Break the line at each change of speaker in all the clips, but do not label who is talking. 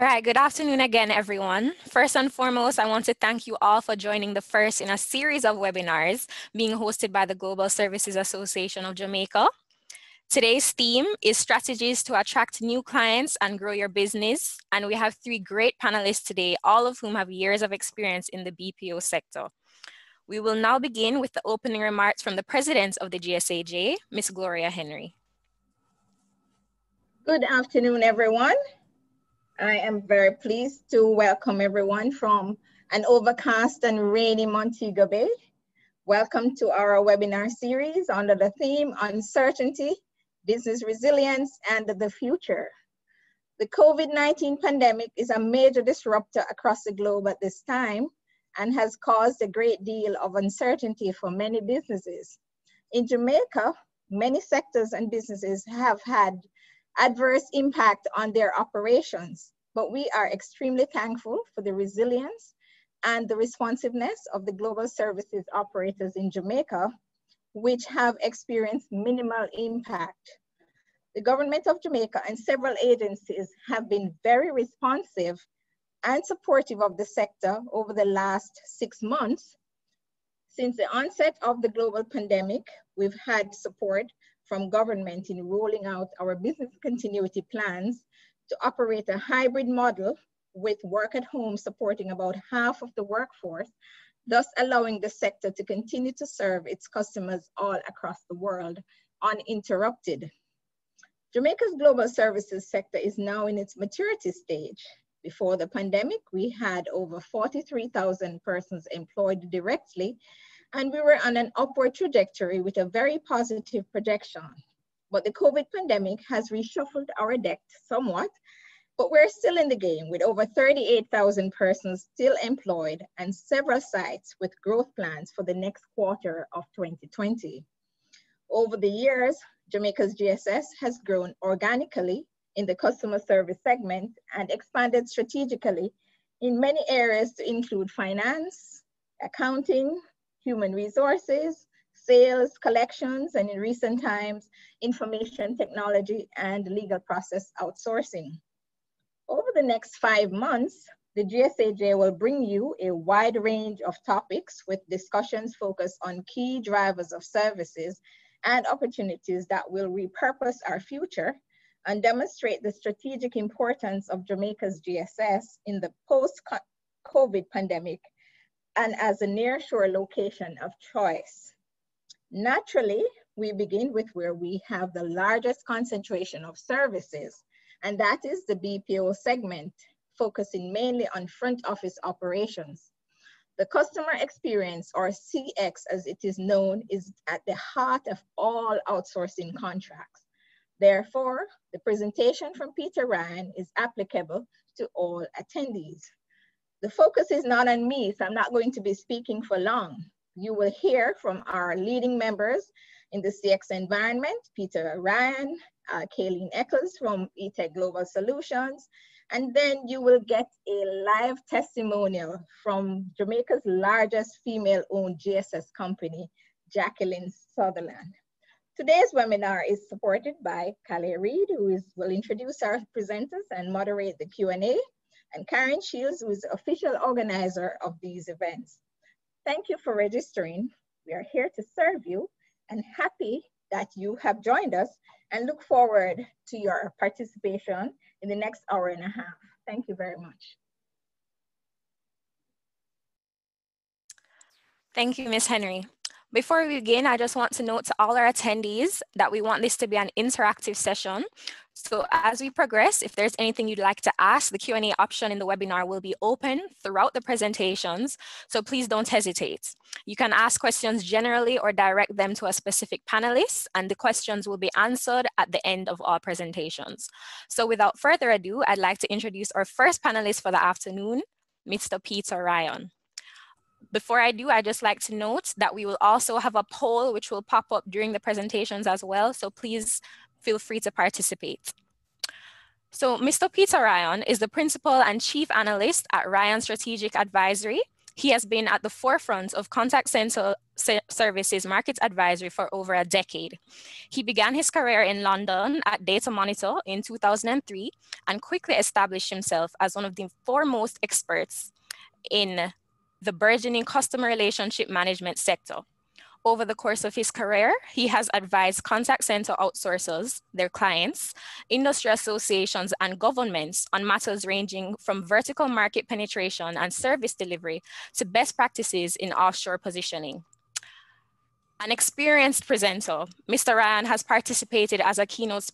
All right, good afternoon again, everyone. First and foremost, I want to thank you all for joining the first in a series of webinars being hosted by the Global Services Association of Jamaica. Today's theme is strategies to attract new clients and grow your business. And we have three great panelists today, all of whom have years of experience in the BPO sector. We will now begin with the opening remarks from the president of the GSAJ, Ms. Gloria Henry.
Good afternoon, everyone. I am very pleased to welcome everyone from an overcast and rainy Montego Bay. Welcome to our webinar series under the theme Uncertainty, Business Resilience, and the Future. The COVID-19 pandemic is a major disruptor across the globe at this time and has caused a great deal of uncertainty for many businesses. In Jamaica, many sectors and businesses have had adverse impact on their operations, but we are extremely thankful for the resilience and the responsiveness of the global services operators in Jamaica, which have experienced minimal impact. The government of Jamaica and several agencies have been very responsive and supportive of the sector over the last six months. Since the onset of the global pandemic, we've had support from government in rolling out our business continuity plans to operate a hybrid model with work at home supporting about half of the workforce, thus allowing the sector to continue to serve its customers all across the world uninterrupted. Jamaica's global services sector is now in its maturity stage. Before the pandemic, we had over 43,000 persons employed directly, and we were on an upward trajectory with a very positive projection. But the COVID pandemic has reshuffled our deck somewhat, but we're still in the game with over 38,000 persons still employed and several sites with growth plans for the next quarter of 2020. Over the years, Jamaica's GSS has grown organically in the customer service segment and expanded strategically in many areas to include finance, accounting, human resources, sales, collections, and in recent times, information technology and legal process outsourcing. Over the next five months, the GSAJ will bring you a wide range of topics with discussions focused on key drivers of services and opportunities that will repurpose our future and demonstrate the strategic importance of Jamaica's GSS in the post-COVID pandemic and as a nearshore location of choice. Naturally, we begin with where we have the largest concentration of services, and that is the BPO segment, focusing mainly on front office operations. The customer experience, or CX as it is known, is at the heart of all outsourcing contracts. Therefore, the presentation from Peter Ryan is applicable to all attendees. The focus is not on me, so I'm not going to be speaking for long you will hear from our leading members in the CX environment, Peter Ryan, uh, Kaylene Eckels from Etech Global Solutions, and then you will get a live testimonial from Jamaica's largest female-owned GSS company, Jacqueline Sutherland. Today's webinar is supported by Callie Reed, who is, will introduce our presenters and moderate the Q&A, and Karen Shields, who is the official organizer of these events. Thank you for registering. We are here to serve you and happy that you have joined us and look forward to your participation in the next hour and a half. Thank you very much.
Thank you, Ms. Henry. Before we begin, I just want to note to all our attendees that we want this to be an interactive session. So as we progress, if there's anything you'd like to ask, the Q&A option in the webinar will be open throughout the presentations, so please don't hesitate. You can ask questions generally or direct them to a specific panelist, and the questions will be answered at the end of all presentations. So without further ado, I'd like to introduce our first panelist for the afternoon, Mr. Peter Ryan. Before I do, I just like to note that we will also have a poll which will pop up during the presentations as well. So please feel free to participate. So Mr. Peter Ryan is the principal and chief analyst at Ryan Strategic Advisory. He has been at the forefront of contact center services market advisory for over a decade. He began his career in London at Datamonitor in 2003 and quickly established himself as one of the foremost experts in the burgeoning customer relationship management sector. Over the course of his career, he has advised contact center outsourcers, their clients, industry associations, and governments on matters ranging from vertical market penetration and service delivery to best practices in offshore positioning. An experienced presenter, Mr. Ryan has participated as a keynote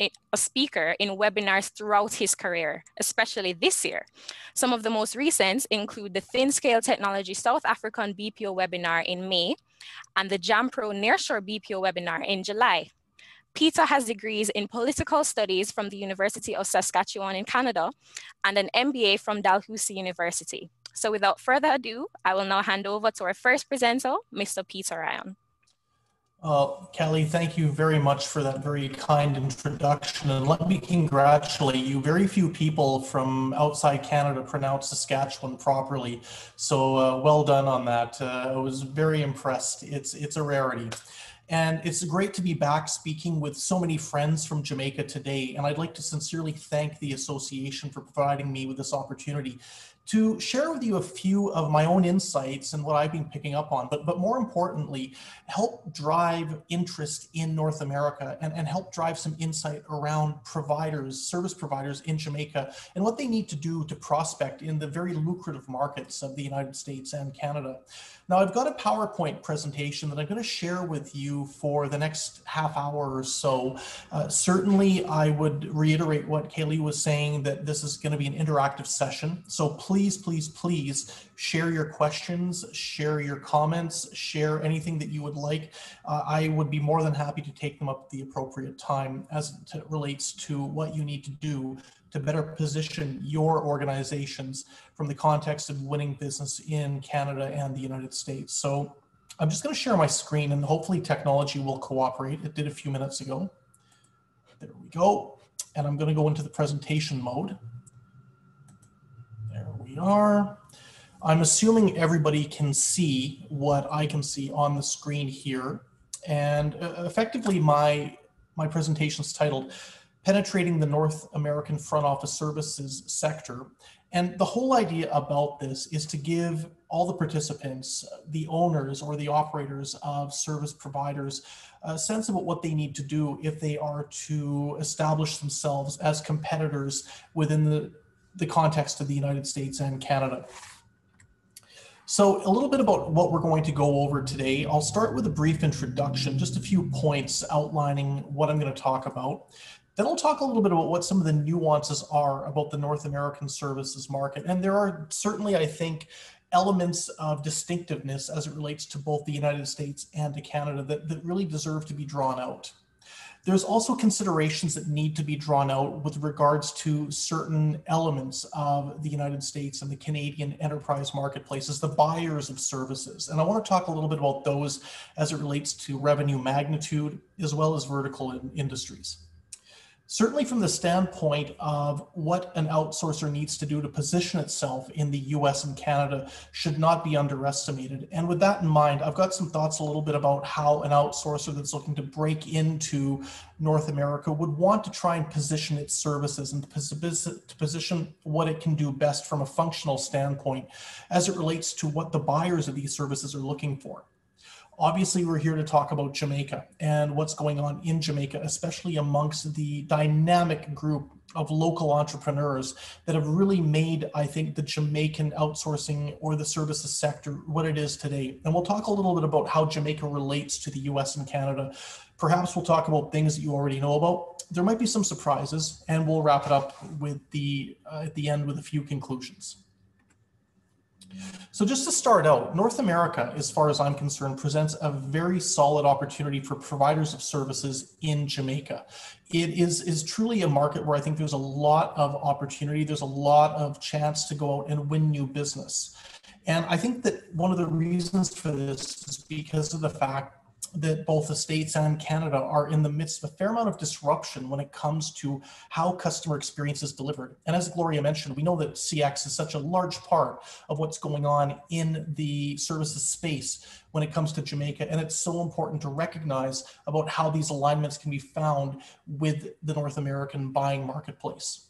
a speaker in webinars throughout his career, especially this year. Some of the most recent include the ThinScale Technology South African BPO webinar in May and the JAMPRO Nearshore BPO webinar in July. Peter has degrees in political studies from the University of Saskatchewan in Canada and an MBA from Dalhousie University. So without further ado, I will now hand over to our first presenter, Mr. Peter Ryan.
Uh, Kelly, thank you very much for that very kind introduction. And let me congratulate you. Very few people from outside Canada pronounce Saskatchewan properly. So uh, well done on that. Uh, I was very impressed. It's, it's a rarity. And it's great to be back speaking with so many friends from Jamaica today. And I'd like to sincerely thank the association for providing me with this opportunity to share with you a few of my own insights and what I've been picking up on, but, but more importantly, help drive interest in North America and, and help drive some insight around providers, service providers in Jamaica, and what they need to do to prospect in the very lucrative markets of the United States and Canada. Now, I've got a PowerPoint presentation that I'm going to share with you for the next half hour or so. Uh, certainly, I would reiterate what Kaylee was saying that this is going to be an interactive session. So please, please, please share your questions, share your comments, share anything that you would like. Uh, I would be more than happy to take them up at the appropriate time as it relates to what you need to do to better position your organizations from the context of winning business in Canada and the United States. So I'm just going to share my screen and hopefully technology will cooperate. It did a few minutes ago. There we go. And I'm going to go into the presentation mode. There we are. I'm assuming everybody can see what I can see on the screen here. And uh, effectively my, my presentation is titled penetrating the North American front office services sector. And the whole idea about this is to give all the participants, the owners or the operators of service providers, a sense about what they need to do if they are to establish themselves as competitors within the, the context of the United States and Canada. So a little bit about what we're going to go over today. I'll start with a brief introduction, just a few points outlining what I'm going to talk about. Then I'll talk a little bit about what some of the nuances are about the North American services market. And there are certainly, I think, elements of distinctiveness as it relates to both the United States and to Canada that, that really deserve to be drawn out. There's also considerations that need to be drawn out with regards to certain elements of the United States and the Canadian enterprise marketplaces, the buyers of services. And I want to talk a little bit about those as it relates to revenue magnitude as well as vertical in industries certainly from the standpoint of what an outsourcer needs to do to position itself in the US and Canada should not be underestimated. And with that in mind, I've got some thoughts a little bit about how an outsourcer that's looking to break into North America would want to try and position its services and to position what it can do best from a functional standpoint as it relates to what the buyers of these services are looking for. Obviously, we're here to talk about Jamaica and what's going on in Jamaica, especially amongst the dynamic group of local entrepreneurs that have really made, I think, the Jamaican outsourcing or the services sector what it is today. And we'll talk a little bit about how Jamaica relates to the US and Canada. Perhaps we'll talk about things that you already know about. There might be some surprises, and we'll wrap it up with the uh, at the end with a few conclusions. So just to start out, North America, as far as I'm concerned, presents a very solid opportunity for providers of services in Jamaica. It is, is truly a market where I think there's a lot of opportunity. There's a lot of chance to go out and win new business. And I think that one of the reasons for this is because of the fact that both the States and Canada are in the midst of a fair amount of disruption when it comes to how customer experience is delivered. And as Gloria mentioned, we know that CX is such a large part of what's going on in the services space when it comes to Jamaica. And it's so important to recognize about how these alignments can be found with the North American buying marketplace.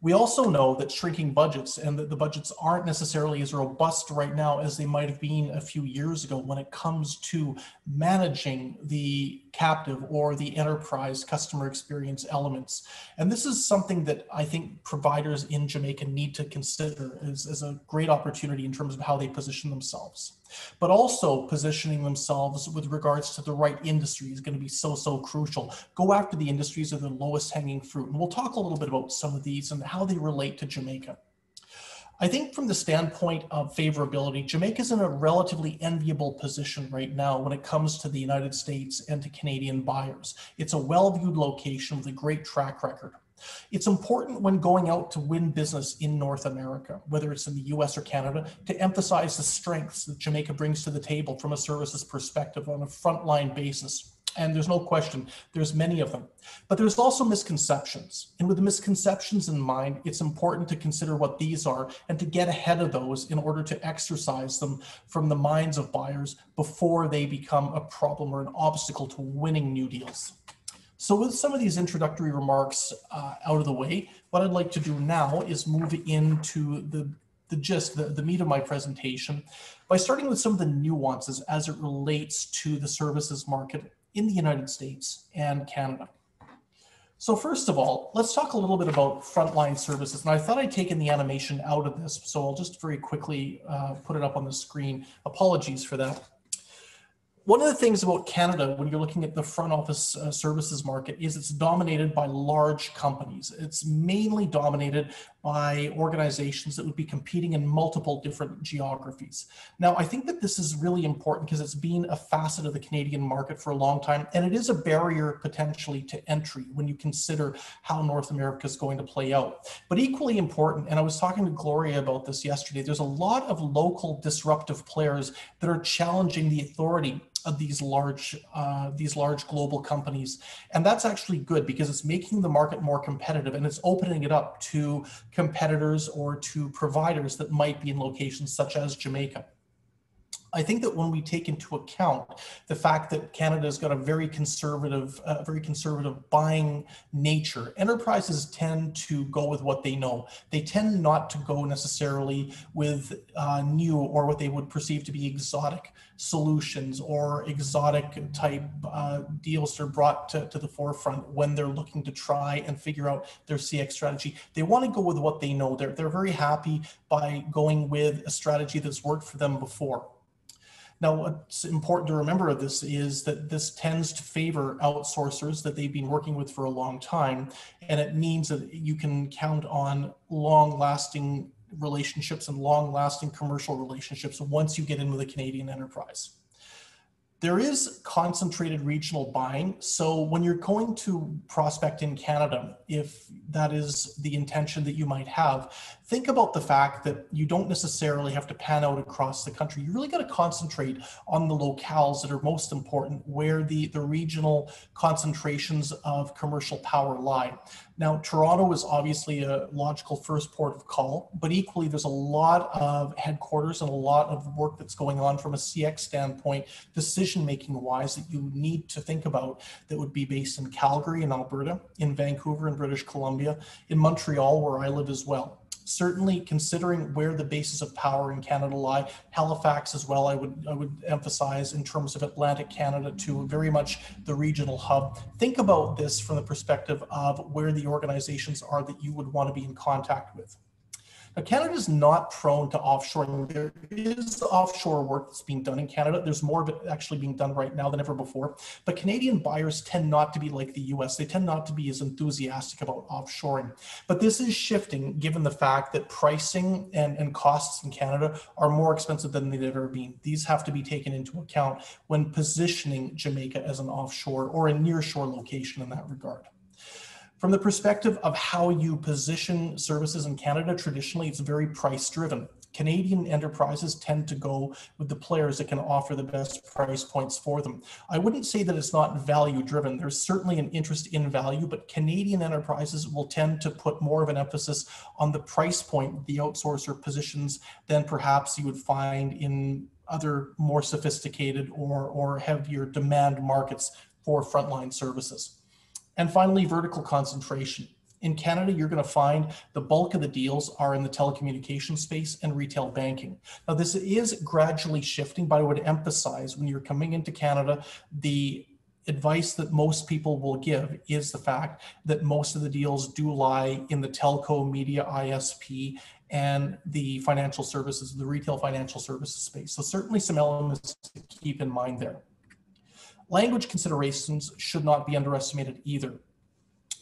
We also know that shrinking budgets and that the budgets aren't necessarily as robust right now as they might have been a few years ago when it comes to managing the captive or the enterprise customer experience elements. And this is something that I think providers in Jamaica need to consider as, as a great opportunity in terms of how they position themselves. But also positioning themselves with regards to the right industry is going to be so, so crucial. Go after the industries of the lowest hanging fruit. And we'll talk a little bit about some of these and how they relate to Jamaica. I think from the standpoint of favorability, Jamaica is in a relatively enviable position right now when it comes to the United States and to Canadian buyers. It's a well-viewed location with a great track record. It's important when going out to win business in North America, whether it's in the US or Canada, to emphasize the strengths that Jamaica brings to the table from a services perspective on a frontline basis. And there's no question, there's many of them. But there's also misconceptions. And with the misconceptions in mind, it's important to consider what these are and to get ahead of those in order to exercise them from the minds of buyers before they become a problem or an obstacle to winning new deals. So with some of these introductory remarks uh, out of the way, what I'd like to do now is move into the, the gist, the, the meat of my presentation by starting with some of the nuances as it relates to the services market in the United States and Canada. So first of all, let's talk a little bit about frontline services. And I thought I'd taken the animation out of this, so I'll just very quickly uh, put it up on the screen. Apologies for that. One of the things about Canada, when you're looking at the front office uh, services market, is it's dominated by large companies. It's mainly dominated by organizations that would be competing in multiple different geographies. Now, I think that this is really important because it's been a facet of the Canadian market for a long time, and it is a barrier potentially to entry when you consider how North America is going to play out. But equally important, and I was talking to Gloria about this yesterday, there's a lot of local disruptive players that are challenging the authority of these large uh, these large global companies. And that's actually good because it's making the market more competitive and it's opening it up to competitors or to providers that might be in locations such as Jamaica I think that when we take into account the fact that Canada's got a very conservative, uh, very conservative buying nature, enterprises tend to go with what they know. They tend not to go necessarily with uh, new or what they would perceive to be exotic solutions or exotic type uh, deals that are brought to, to the forefront when they're looking to try and figure out their CX strategy. They want to go with what they know. They're, they're very happy by going with a strategy that's worked for them before. Now, what's important to remember of this is that this tends to favor outsourcers that they've been working with for a long time. And it means that you can count on long lasting relationships and long lasting commercial relationships once you get in with a Canadian enterprise. There is concentrated regional buying. So when you're going to prospect in Canada, if that is the intention that you might have, think about the fact that you don't necessarily have to pan out across the country. You really got to concentrate on the locales that are most important, where the, the regional concentrations of commercial power lie. Now, Toronto is obviously a logical first port of call, but equally, there's a lot of headquarters and a lot of work that's going on from a CX standpoint, decision making wise, that you need to think about that would be based in Calgary in Alberta, in Vancouver in British Columbia, in Montreal, where I live as well certainly considering where the bases of power in Canada lie, Halifax as well, I would, I would emphasize in terms of Atlantic Canada to very much the regional hub. Think about this from the perspective of where the organizations are that you would want to be in contact with. Now, Canada is not prone to offshoring. There is offshore work that's being done in Canada. There's more of it actually being done right now than ever before. But Canadian buyers tend not to be like the US. They tend not to be as enthusiastic about offshoring. But this is shifting given the fact that pricing and, and costs in Canada are more expensive than they've ever been. These have to be taken into account when positioning Jamaica as an offshore or a nearshore location in that regard. From the perspective of how you position services in Canada, traditionally it's very price driven. Canadian enterprises tend to go with the players that can offer the best price points for them. I wouldn't say that it's not value driven. There's certainly an interest in value, but Canadian enterprises will tend to put more of an emphasis on the price point the outsourcer positions than perhaps you would find in other more sophisticated or, or heavier demand markets for frontline services. And finally, vertical concentration. In Canada, you're going to find the bulk of the deals are in the telecommunications space and retail banking. Now, this is gradually shifting, but I would emphasize when you're coming into Canada, the advice that most people will give is the fact that most of the deals do lie in the telco, media, ISP, and the financial services, the retail financial services space. So certainly some elements to keep in mind there. Language considerations should not be underestimated either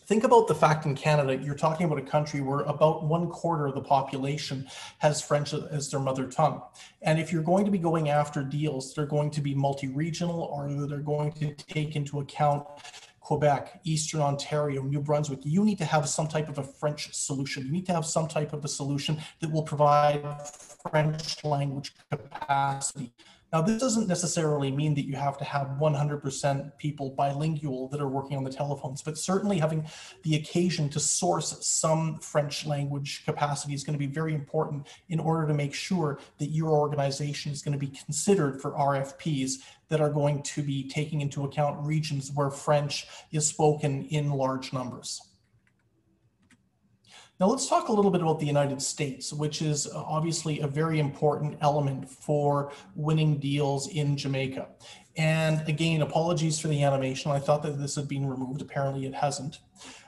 think about the fact in Canada, you're talking about a country where about one quarter of the population has French as their mother tongue. And if you're going to be going after deals, they're going to be multi-regional or they're going to take into account Quebec, Eastern Ontario, New Brunswick, you need to have some type of a French solution. You need to have some type of a solution that will provide French language capacity. Now, this doesn't necessarily mean that you have to have 100% people bilingual that are working on the telephones, but certainly having the occasion to source some French language capacity is going to be very important in order to make sure that your organization is going to be considered for RFPs that are going to be taking into account regions where French is spoken in large numbers. Now let's talk a little bit about the United States, which is uh, obviously a very important element for winning deals in Jamaica. And again, apologies for the animation. I thought that this had been removed. Apparently it hasn't.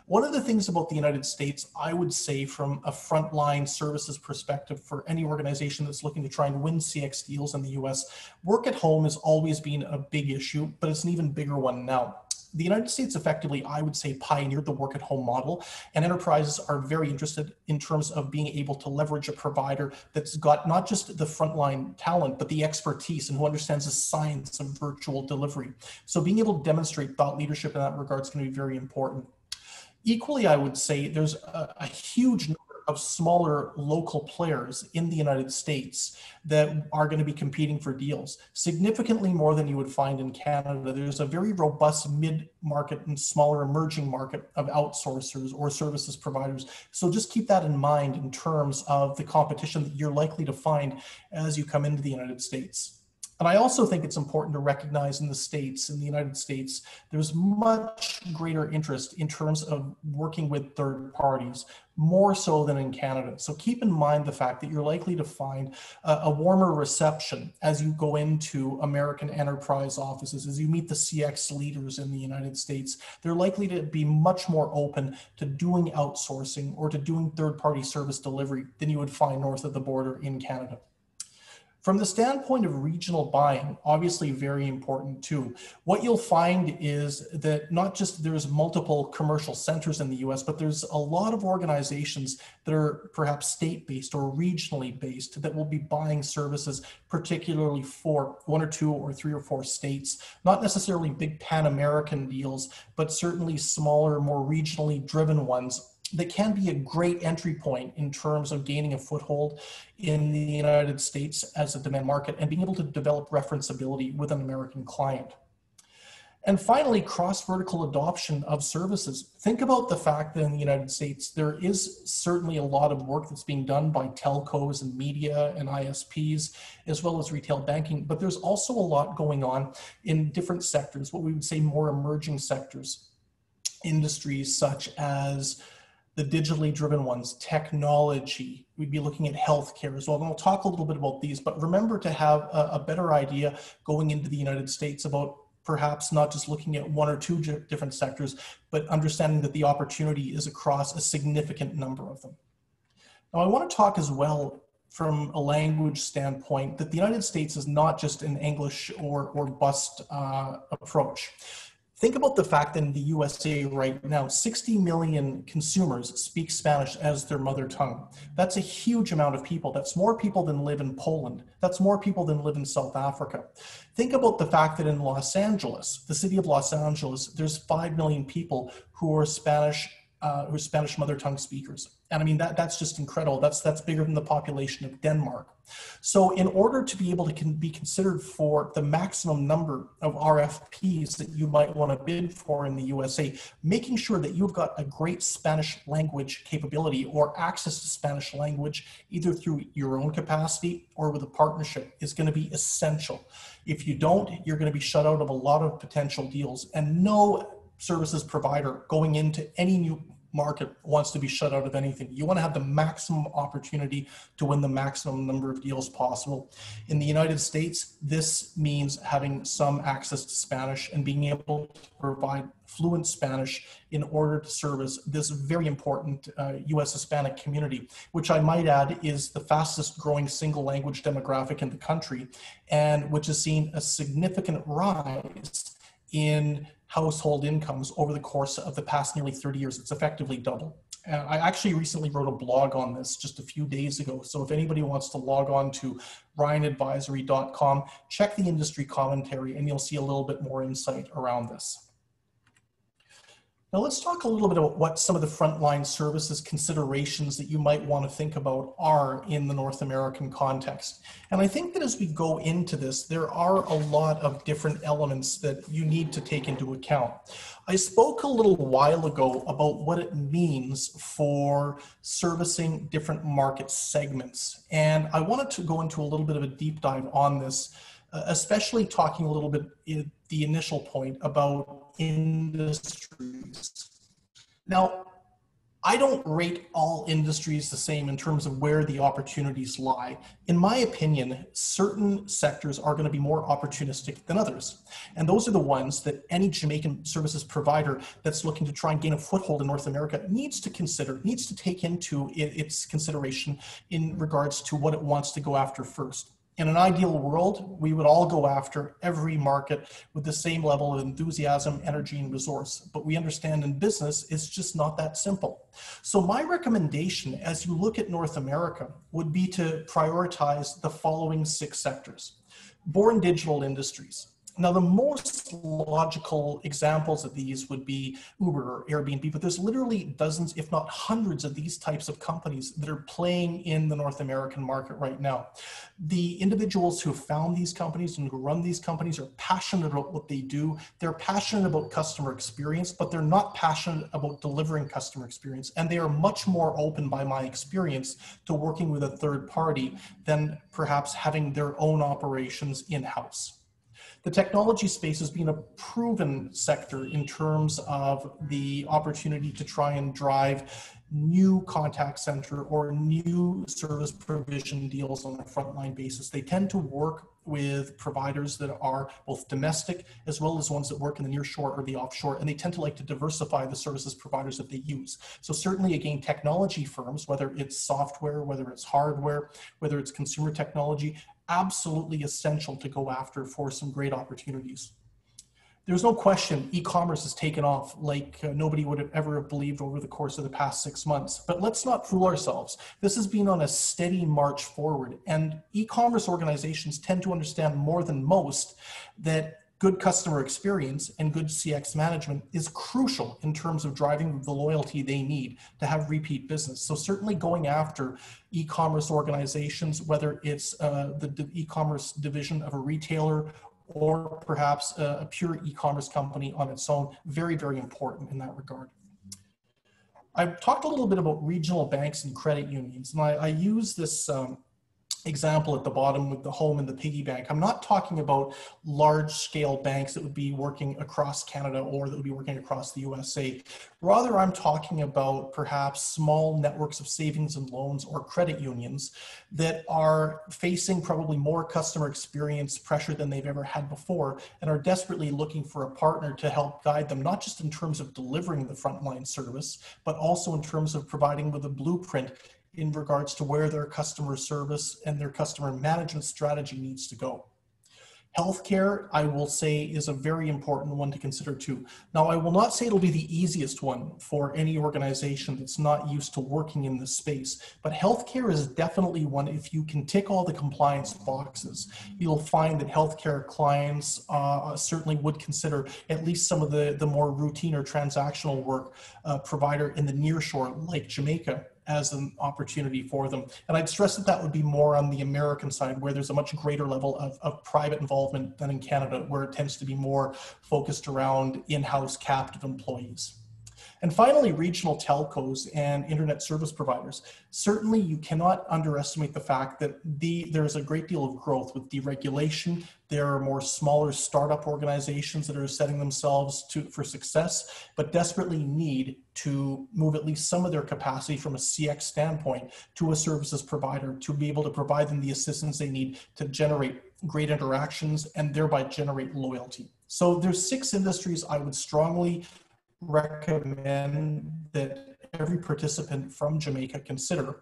One of the things about the United States, I would say from a frontline services perspective for any organization that's looking to try and win CX deals in the US, work at home has always been a big issue, but it's an even bigger one now the United States effectively, I would say, pioneered the work at home model, and enterprises are very interested in terms of being able to leverage a provider that's got not just the frontline talent, but the expertise and who understands the science of virtual delivery. So being able to demonstrate thought leadership in that regard is going to be very important. Equally, I would say there's a, a huge of smaller local players in the United States that are going to be competing for deals, significantly more than you would find in Canada. There's a very robust mid market and smaller emerging market of outsourcers or services providers. So just keep that in mind in terms of the competition that you're likely to find as you come into the United States. And I also think it's important to recognize in the States, in the United States, there's much greater interest in terms of working with third parties, more so than in Canada. So keep in mind the fact that you're likely to find a, warmer reception as you go into American enterprise offices, as you meet the CX leaders in the United States. They're likely to be much more open to doing outsourcing or to doing third party service delivery than you would find north of the border in Canada. From the standpoint of regional buying, obviously very important too. What you'll find is that not just there's multiple commercial centers in the US, but there's a lot of organizations that are perhaps state-based or regionally based that will be buying services particularly for one or two or three or four states, not necessarily big pan-American deals, but certainly smaller, more regionally driven ones that can be a great entry point in terms of gaining a foothold in the United States as a demand market and being able to develop referenceability with an American client. And finally, cross vertical adoption of services. Think about the fact that in the United States, there is certainly a lot of work that's being done by telcos and media and ISPs, as well as retail banking, but there's also a lot going on in different sectors, what we would say more emerging sectors, industries such as the digitally driven ones, technology. We'd be looking at healthcare as well. And we'll talk a little bit about these, but remember to have a, a better idea going into the United States about perhaps not just looking at one or two different sectors, but understanding that the opportunity is across a significant number of them. Now, I want to talk as well from a language standpoint that the United States is not just an English or, or bust uh, approach. Think about the fact that in the USA right now, 60 million consumers speak Spanish as their mother tongue. That's a huge amount of people. That's more people than live in Poland. That's more people than live in South Africa. Think about the fact that in Los Angeles, the city of Los Angeles, there's 5 million people who are Spanish uh, who are Spanish mother tongue speakers. And I mean, that, that's just incredible. That's, that's bigger than the population of Denmark. So in order to be able to can be considered for the maximum number of RFPs that you might want to bid for in the USA, making sure that you've got a great Spanish language capability or access to Spanish language, either through your own capacity or with a partnership is going to be essential. If you don't, you're going to be shut out of a lot of potential deals and no services provider going into any new market wants to be shut out of anything. You want to have the maximum opportunity to win the maximum number of deals possible. In the United States, this means having some access to Spanish and being able to provide fluent Spanish in order to service this very important uh, US Hispanic community, which I might add is the fastest growing single language demographic in the country and which has seen a significant rise in household incomes over the course of the past nearly 30 years. It's effectively double. Uh, I actually recently wrote a blog on this just a few days ago. So if anybody wants to log on to ryanadvisory.com, check the industry commentary and you'll see a little bit more insight around this. Now let's talk a little bit about what some of the frontline services considerations that you might want to think about are in the North American context. And I think that as we go into this, there are a lot of different elements that you need to take into account. I spoke a little while ago about what it means for servicing different market segments. And I wanted to go into a little bit of a deep dive on this, uh, especially talking a little bit the initial point about industries. Now, I don't rate all industries the same in terms of where the opportunities lie. In my opinion, certain sectors are going to be more opportunistic than others. And those are the ones that any Jamaican services provider that's looking to try and gain a foothold in North America needs to consider, needs to take into its consideration in regards to what it wants to go after first in an ideal world, we would all go after every market with the same level of enthusiasm, energy, and resource. But we understand in business, it's just not that simple. So, my recommendation as you look at North America would be to prioritize the following six sectors born digital industries. Now, the most logical examples of these would be Uber or Airbnb, but there's literally dozens, if not hundreds, of these types of companies that are playing in the North American market right now. The individuals who found these companies and who run these companies are passionate about what they do. They're passionate about customer experience, but they're not passionate about delivering customer experience. And they are much more open, by my experience, to working with a third party than perhaps having their own operations in house. The technology space has been a proven sector in terms of the opportunity to try and drive new contact center or new service provision deals on a frontline basis. They tend to work with providers that are both domestic as well as ones that work in the near shore or the offshore, and they tend to like to diversify the services providers that they use. So certainly, again, technology firms, whether it's software, whether it's hardware, whether it's consumer technology, absolutely essential to go after for some great opportunities. There's no question e-commerce has taken off like uh, nobody would have ever believed over the course of the past six months. But let's not fool ourselves. This has been on a steady march forward, and e-commerce organizations tend to understand more than most that good customer experience and good CX management is crucial in terms of driving the loyalty they need to have repeat business. So certainly going after e-commerce organizations, whether it's uh, the e-commerce division of a retailer or perhaps a, a pure e-commerce company on its own, very, very important in that regard. I've talked a little bit about regional banks and credit unions, and I, I use this um, example at the bottom with the home and the piggy bank. I'm not talking about large scale banks that would be working across Canada or that would be working across the USA. Rather, I'm talking about perhaps small networks of savings and loans or credit unions that are facing probably more customer experience pressure than they've ever had before and are desperately looking for a partner to help guide them, not just in terms of delivering the frontline service, but also in terms of providing with a blueprint in regards to where their customer service and their customer management strategy needs to go. Healthcare, I will say, is a very important one to consider too. Now, I will not say it'll be the easiest one for any organization that's not used to working in this space, but healthcare is definitely one. If you can tick all the compliance boxes, you'll find that healthcare clients uh, certainly would consider at least some of the, the more routine or transactional work uh, provider in the near shore, like Jamaica, as an opportunity for them. And I'd stress that that would be more on the American side, where there's a much greater level of, of private involvement than in Canada, where it tends to be more focused around in-house captive employees. And finally, regional telcos and internet service providers. Certainly, you cannot underestimate the fact that the, there's a great deal of growth with deregulation. There are more smaller startup organizations that are setting themselves to, for success, but desperately need to move at least some of their capacity from a CX standpoint to a services provider to be able to provide them the assistance they need to generate great interactions and thereby generate loyalty. So there's six industries I would strongly recommend that every participant from Jamaica consider.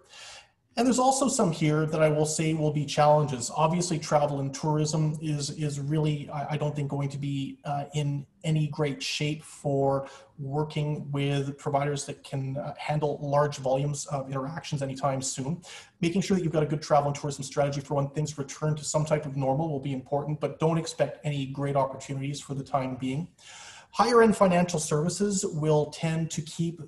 And there's also some here that I will say will be challenges. Obviously, travel and tourism is is really, I, don't think, going to be uh, in any great shape for working with providers that can uh, handle large volumes of interactions anytime soon. Making sure that you've got a good travel and tourism strategy for when things return to some type of normal will be important, but don't expect any great opportunities for the time being. Higher end financial services will tend to keep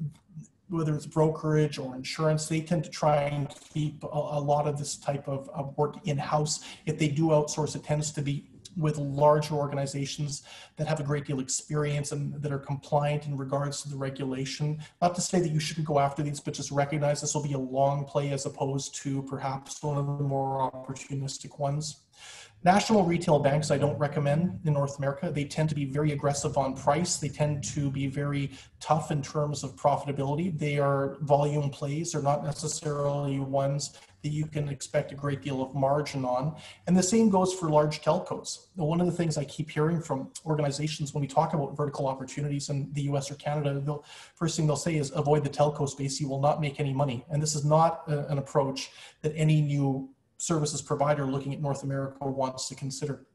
whether it's brokerage or insurance, they tend to try and keep a, a lot of this type of, of work in-house. If they do outsource, it tends to be with larger organizations that have a great deal of experience and that are compliant in regards to the regulation. Not to say that you shouldn't go after these, but just recognize this will be a long play as opposed to perhaps one of the more opportunistic ones. National retail banks, I don't recommend in North America. They tend to be very aggressive on price. They tend to be very tough in terms of profitability. They are volume plays. They're not necessarily ones that you can expect a great deal of margin on. And the same goes for large telcos. One of the things I keep hearing from organizations when we talk about vertical opportunities in the US or Canada, the first thing they'll say is avoid the telco space. You will not make any money. And this is not a, an approach that any new services provider looking at North America wants to consider.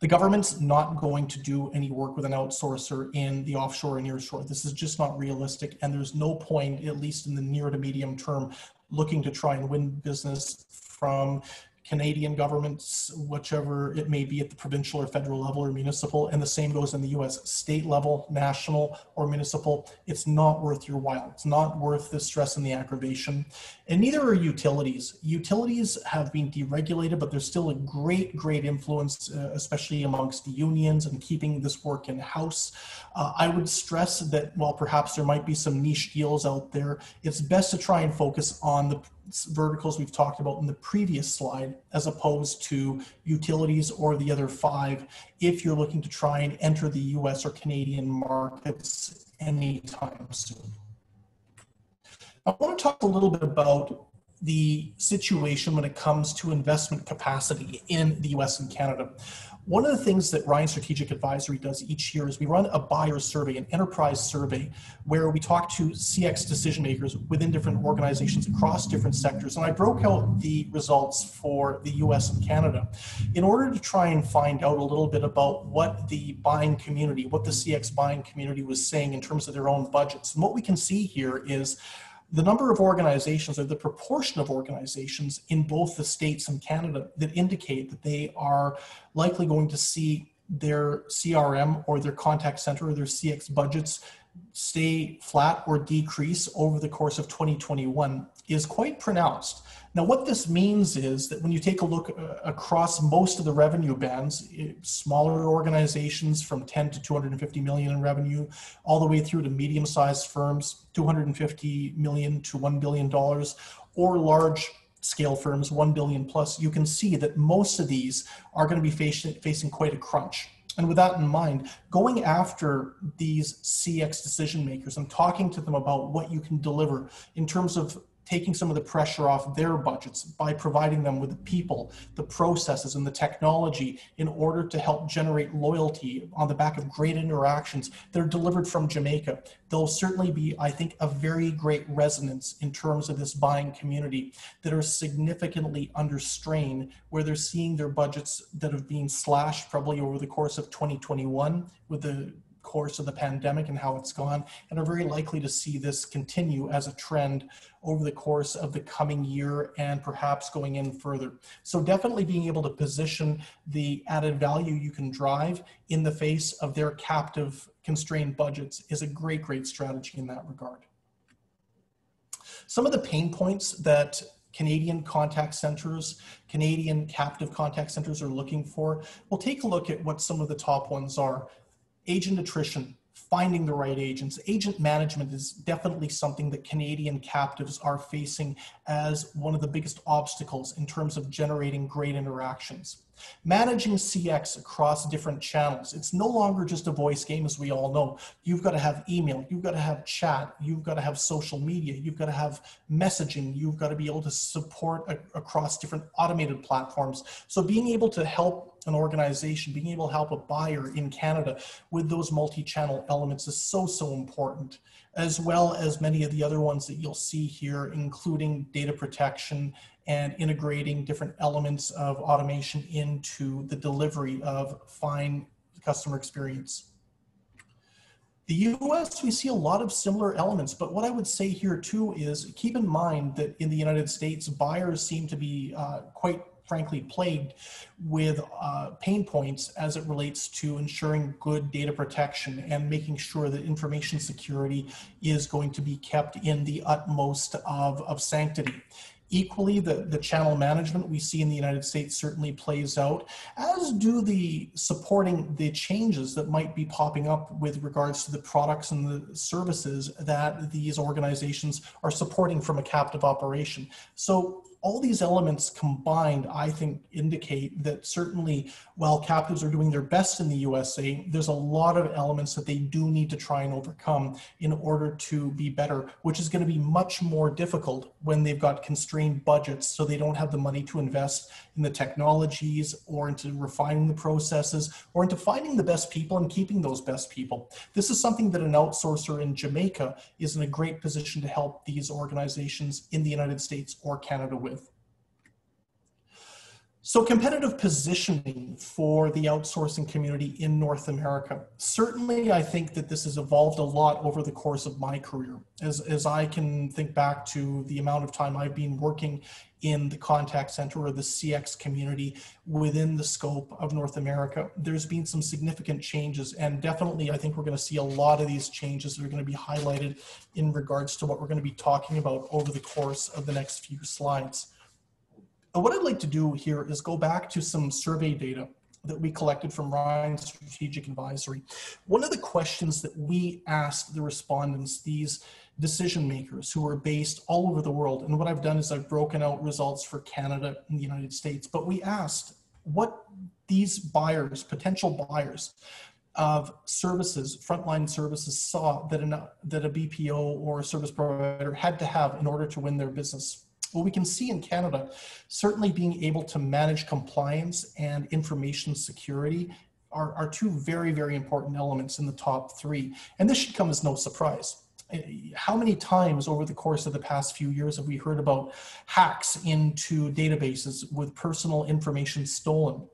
The government's not going to do any work with an outsourcer in the offshore and nearshore. This is just not realistic, and there's no point, at least in the near to medium term, looking to try and win business from Canadian governments, whichever it may be at the provincial or federal level or municipal, and the same goes in the US, state level, national, or municipal. It's not worth your while. It's not worth the stress and the aggravation. And neither are utilities. Utilities have been deregulated, but there's still a great, great influence, uh, especially amongst the unions and keeping this work in house. Uh, I would stress that while perhaps there might be some niche deals out there, it's best to try and focus on the verticals we've talked about in the previous slide as opposed to utilities or the other five if you're looking to try and enter the US or Canadian markets anytime soon. I want to talk a little bit about the situation when it comes to investment capacity in the US and Canada. One of the things that Ryan Strategic Advisory does each year is we run a buyer survey, an enterprise survey, where we talk to CX decision makers within different organizations across different sectors. And I broke out the results for the US and Canada in order to try and find out a little bit about what the buying community, what the CX buying community was saying in terms of their own budgets. And what we can see here is the number of organizations or the proportion of organizations in both the states and Canada that indicate that they are likely going to see their CRM or their contact center or their CX budgets stay flat or decrease over the course of 2021 is quite pronounced. Now, what this means is that when you take a look uh, across most of the revenue bands, smaller organizations from 10 to 250 million in revenue, all the way through to medium-sized firms, 250 million to 1 billion dollars, or large scale firms, 1 billion plus, you can see that most of these are going to be facing, facing quite a crunch. And with that in mind, going after these CX decision makers and talking to them about what you can deliver in terms of taking some of the pressure off their budgets by providing them with the people, the processes, and the technology in order to help generate loyalty on the back of great interactions that are delivered from Jamaica. There'll certainly be, I think, a very great resonance in terms of this buying community that are significantly under strain, where they're seeing their budgets that have been slashed probably over the course of 2021 with the course of the pandemic and how it's gone, and are very likely to see this continue as a trend over the course of the coming year and perhaps going in further. So definitely being able to position the added value you can drive in the face of their captive constrained budgets is a great, great strategy in that regard. Some of the pain points that Canadian contact centers, Canadian captive contact centers are looking for, we'll take a look at what some of the top ones are. Agent attrition, finding the right agents. Agent management is definitely something that Canadian captives are facing as one of the biggest obstacles in terms of generating great interactions. Managing CX across different channels. It's no longer just a voice game, as we all know. You've got to have email, you've got to have chat, you've got to have social media, you've got to have messaging, you've got to be able to support a, across different automated platforms. So being able to help an organization, being able to help a buyer in Canada with those multi-channel elements is so, so important, as well as many of the other ones that you'll see here, including data protection and integrating different elements of automation into the delivery of fine customer experience. The US, we see a lot of similar elements, but what I would say here too is keep in mind that in the United States, buyers seem to be uh, quite frankly plagued with uh, pain points as it relates to ensuring good data protection and making sure that information security is going to be kept in the utmost of, of sanctity. Equally, the, the channel management we see in the United States certainly plays out, as do the supporting the changes that might be popping up with regards to the products and the services that these organizations are supporting from a captive operation. So all these elements combined, I think, indicate that certainly while captives are doing their best in the USA, there's a lot of elements that they do need to try and overcome in order to be better, which is going to be much more difficult when they've got constrained budgets, so they don't have the money to invest in the technologies or into refining the processes or into finding the best people and keeping those best people. This is something that an outsourcer in Jamaica is in a great position to help these organizations in the United States or Canada with. So competitive positioning for the outsourcing community in North America. Certainly, I think that this has evolved a lot over the course of my career. As, as I can think back to the amount of time I've been working in the contact center or the CX community within the scope of North America, there's been some significant changes. And definitely, I think we're going to see a lot of these changes that are going to be highlighted in regards to what we're going to be talking about over the course of the next few slides Uh, what I'd like to do here is go back to some survey data that we collected from Ryan Strategic Advisory. One of the questions that we asked the respondents, these decision makers who are based all over the world, and what I've done is I've broken out results for Canada and the United States, but we asked what these buyers, potential buyers, of services, frontline services saw that, an, that a BPO or a service provider had to have in order to win their business what we can see in Canada, certainly being able to manage compliance and information security are, are two very, very important elements in the top three. And this should come as no surprise how many times over the course of the past few years have we heard about hacks into databases with personal information stolen?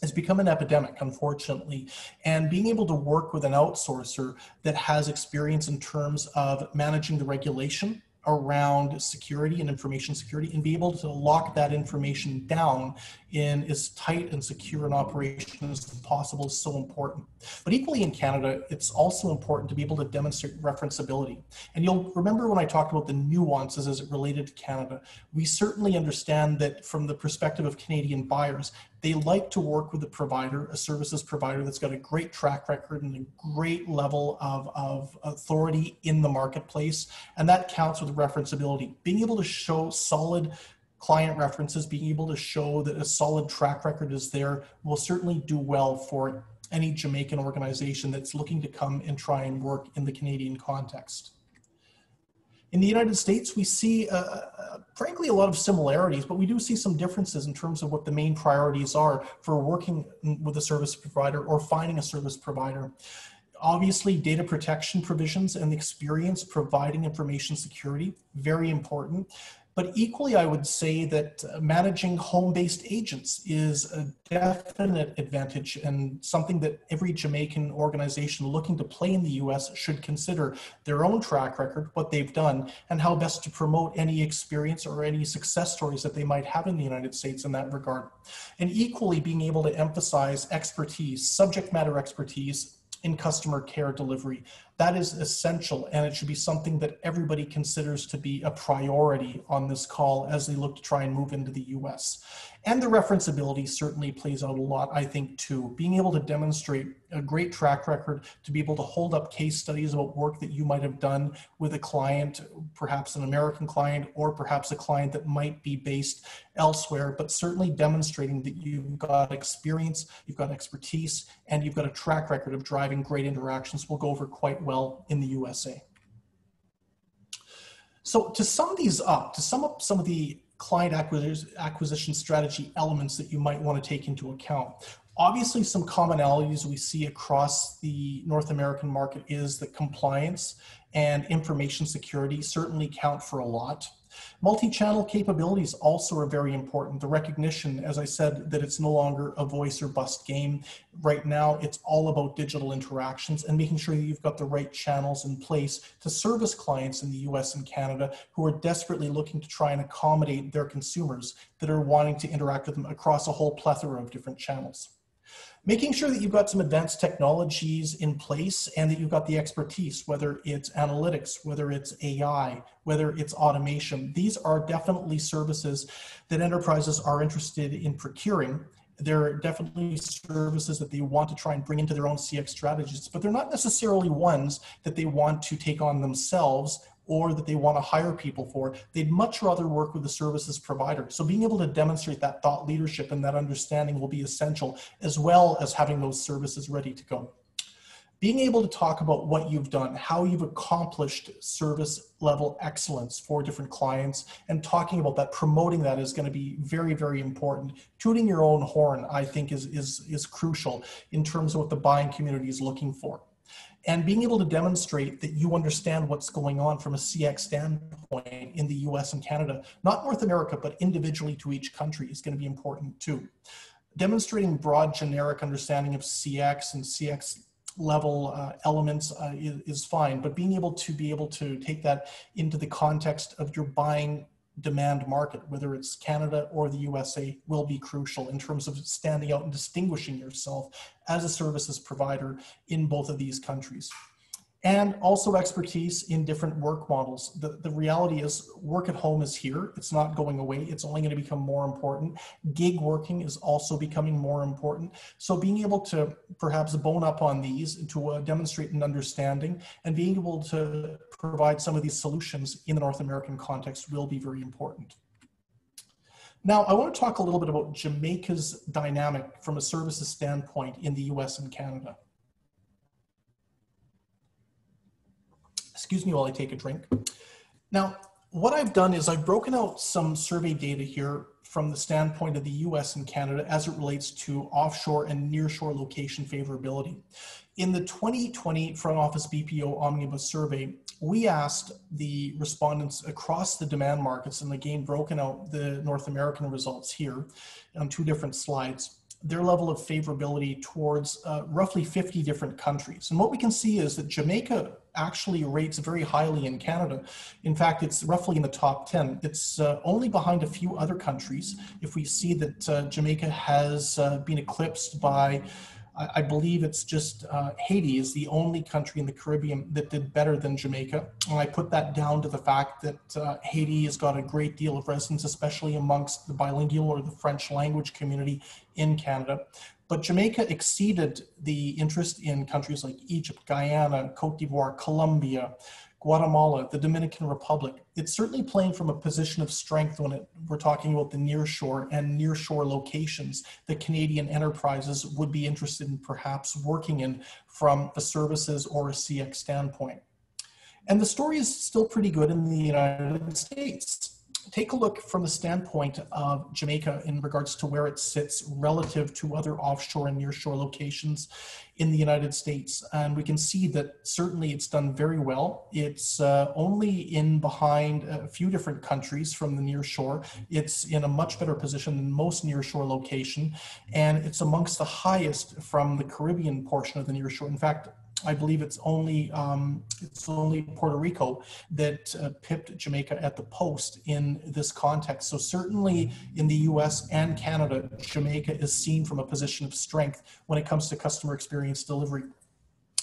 Has become an epidemic, unfortunately. And being able to work with an outsourcer that has experience in terms of managing the regulation around security and information security and be able to lock that information down in as tight and secure an operation as possible is so important. But equally in Canada, it's also important to be able to demonstrate referenceability. And you'll remember when I talked about the nuances as it related to Canada, we certainly understand that from the perspective of Canadian buyers, they like to work with a provider, a services provider that's got a great track record and a great level of, of authority in the marketplace. And that counts with referenceability. Being able to show solid client references, being able to show that a solid track record is there will certainly do well for any Jamaican organization that's looking to come and try and work in the Canadian context. In the United States, we see, uh, uh, frankly, a lot of similarities, but we do see some differences in terms of what the main priorities are for working with a service provider or finding a service provider. Obviously, data protection provisions and experience providing information security, very important. But equally, I would say that uh, managing home-based agents is a definite advantage and something that every Jamaican organization looking to play in the US should consider their own track record, what they've done, and how best to promote any experience or any success stories that they might have in the United States in that regard. And equally being able to emphasize expertise, subject matter expertise, in customer care delivery. That is essential, and it should be something that everybody considers to be a priority on this call as they look to try and move into the US. And the referenceability certainly plays out a lot, I think, too. Being able to demonstrate a great track record, to be able to hold up case studies about work that you might have done with a client, perhaps an American client, or perhaps a client that might be based elsewhere, but certainly demonstrating that you've got experience, you've got expertise, and you've got a track record of driving great interactions will go over quite well in the USA. So to sum these up, to sum up some of the client acquisition strategy elements that you might want to take into account. Obviously, some commonalities we see across the North American market is that compliance and information security certainly count for a lot. Multi-channel capabilities also are very important. The recognition, as I said, that it's no longer a voice or bust game. Right now, it's all about digital interactions and making sure that you've got the right channels in place to service clients in the US and Canada who are desperately looking to try and accommodate their consumers that are wanting to interact with them across a whole plethora of different channels making sure that you've got some advanced technologies in place and that you've got the expertise, whether it's analytics, whether it's AI, whether it's automation. These are definitely services that enterprises are interested in procuring. There are definitely services that they want to try and bring into their own CX strategies, but they're not necessarily ones that they want to take on themselves or that they want to hire people for. They'd much rather work with the services provider. So being able to demonstrate that thought leadership and that understanding will be essential, as well as having those services ready to go. Being able to talk about what you've done, how you've accomplished service level excellence for different clients, and talking about that, promoting that is going to be very, very important. Tooting your own horn, I think, is, is, is crucial in terms of what the buying community is looking for and being able to demonstrate that you understand what's going on from a CX standpoint in the US and Canada, not North America, but individually to each country is going to be important too. Demonstrating broad generic understanding of CX and CX level uh, elements uh, is, is, fine, but being able to be able to take that into the context of your buying demand market, whether it's Canada or the USA, will be crucial in terms of standing out and distinguishing yourself as a services provider in both of these countries and also expertise in different work models. The, the reality is work at home is here. It's not going away. It's only going to become more important. Gig working is also becoming more important. So being able to perhaps bone up on these to uh, demonstrate an understanding and being able to provide some of these solutions in the North American context will be very important. Now, I want to talk a little bit about Jamaica's dynamic from a services standpoint in the US and Canada. Excuse me while I take a drink. Now, what I've done is I've broken out some survey data here from the standpoint of the US and Canada as it relates to offshore and nearshore location favorability. In the 2020 Front Office BPO Omnibus Survey, we asked the respondents across the demand markets, and again, broken out the North American results here on two different slides their level of favorability towards uh, roughly 50 different countries. And what we can see is that Jamaica actually rates very highly in Canada. In fact, it's roughly in the top 10. It's uh, only behind a few other countries. If we see that uh, Jamaica has uh, been eclipsed by I, believe it's just uh, Haiti is the only country in the Caribbean that did better than Jamaica. And I put that down to the fact that uh, Haiti has got a great deal of residents, especially amongst the bilingual or the French language community in Canada. But Jamaica exceeded the interest in countries like Egypt, Guyana, Cote d'Ivoire, Colombia, Guatemala, the Dominican Republic. It's certainly playing from a position of strength when it, we're talking about the nearshore and nearshore locations that Canadian enterprises would be interested in perhaps working in from a services or a CX standpoint. And the story is still pretty good in the United States take a look from the standpoint of Jamaica in regards to where it sits relative to other offshore and nearshore locations in the United States. And we can see that certainly it's done very well. It's uh, only in behind a few different countries from the nearshore. It's in a much better position than most nearshore location. And it's amongst the highest from the Caribbean portion of the nearshore. In fact, I believe it's only um, it's only Puerto Rico that uh, pipped Jamaica at the post in this context. So certainly in the U.S. and Canada, Jamaica is seen from a position of strength when it comes to customer experience delivery.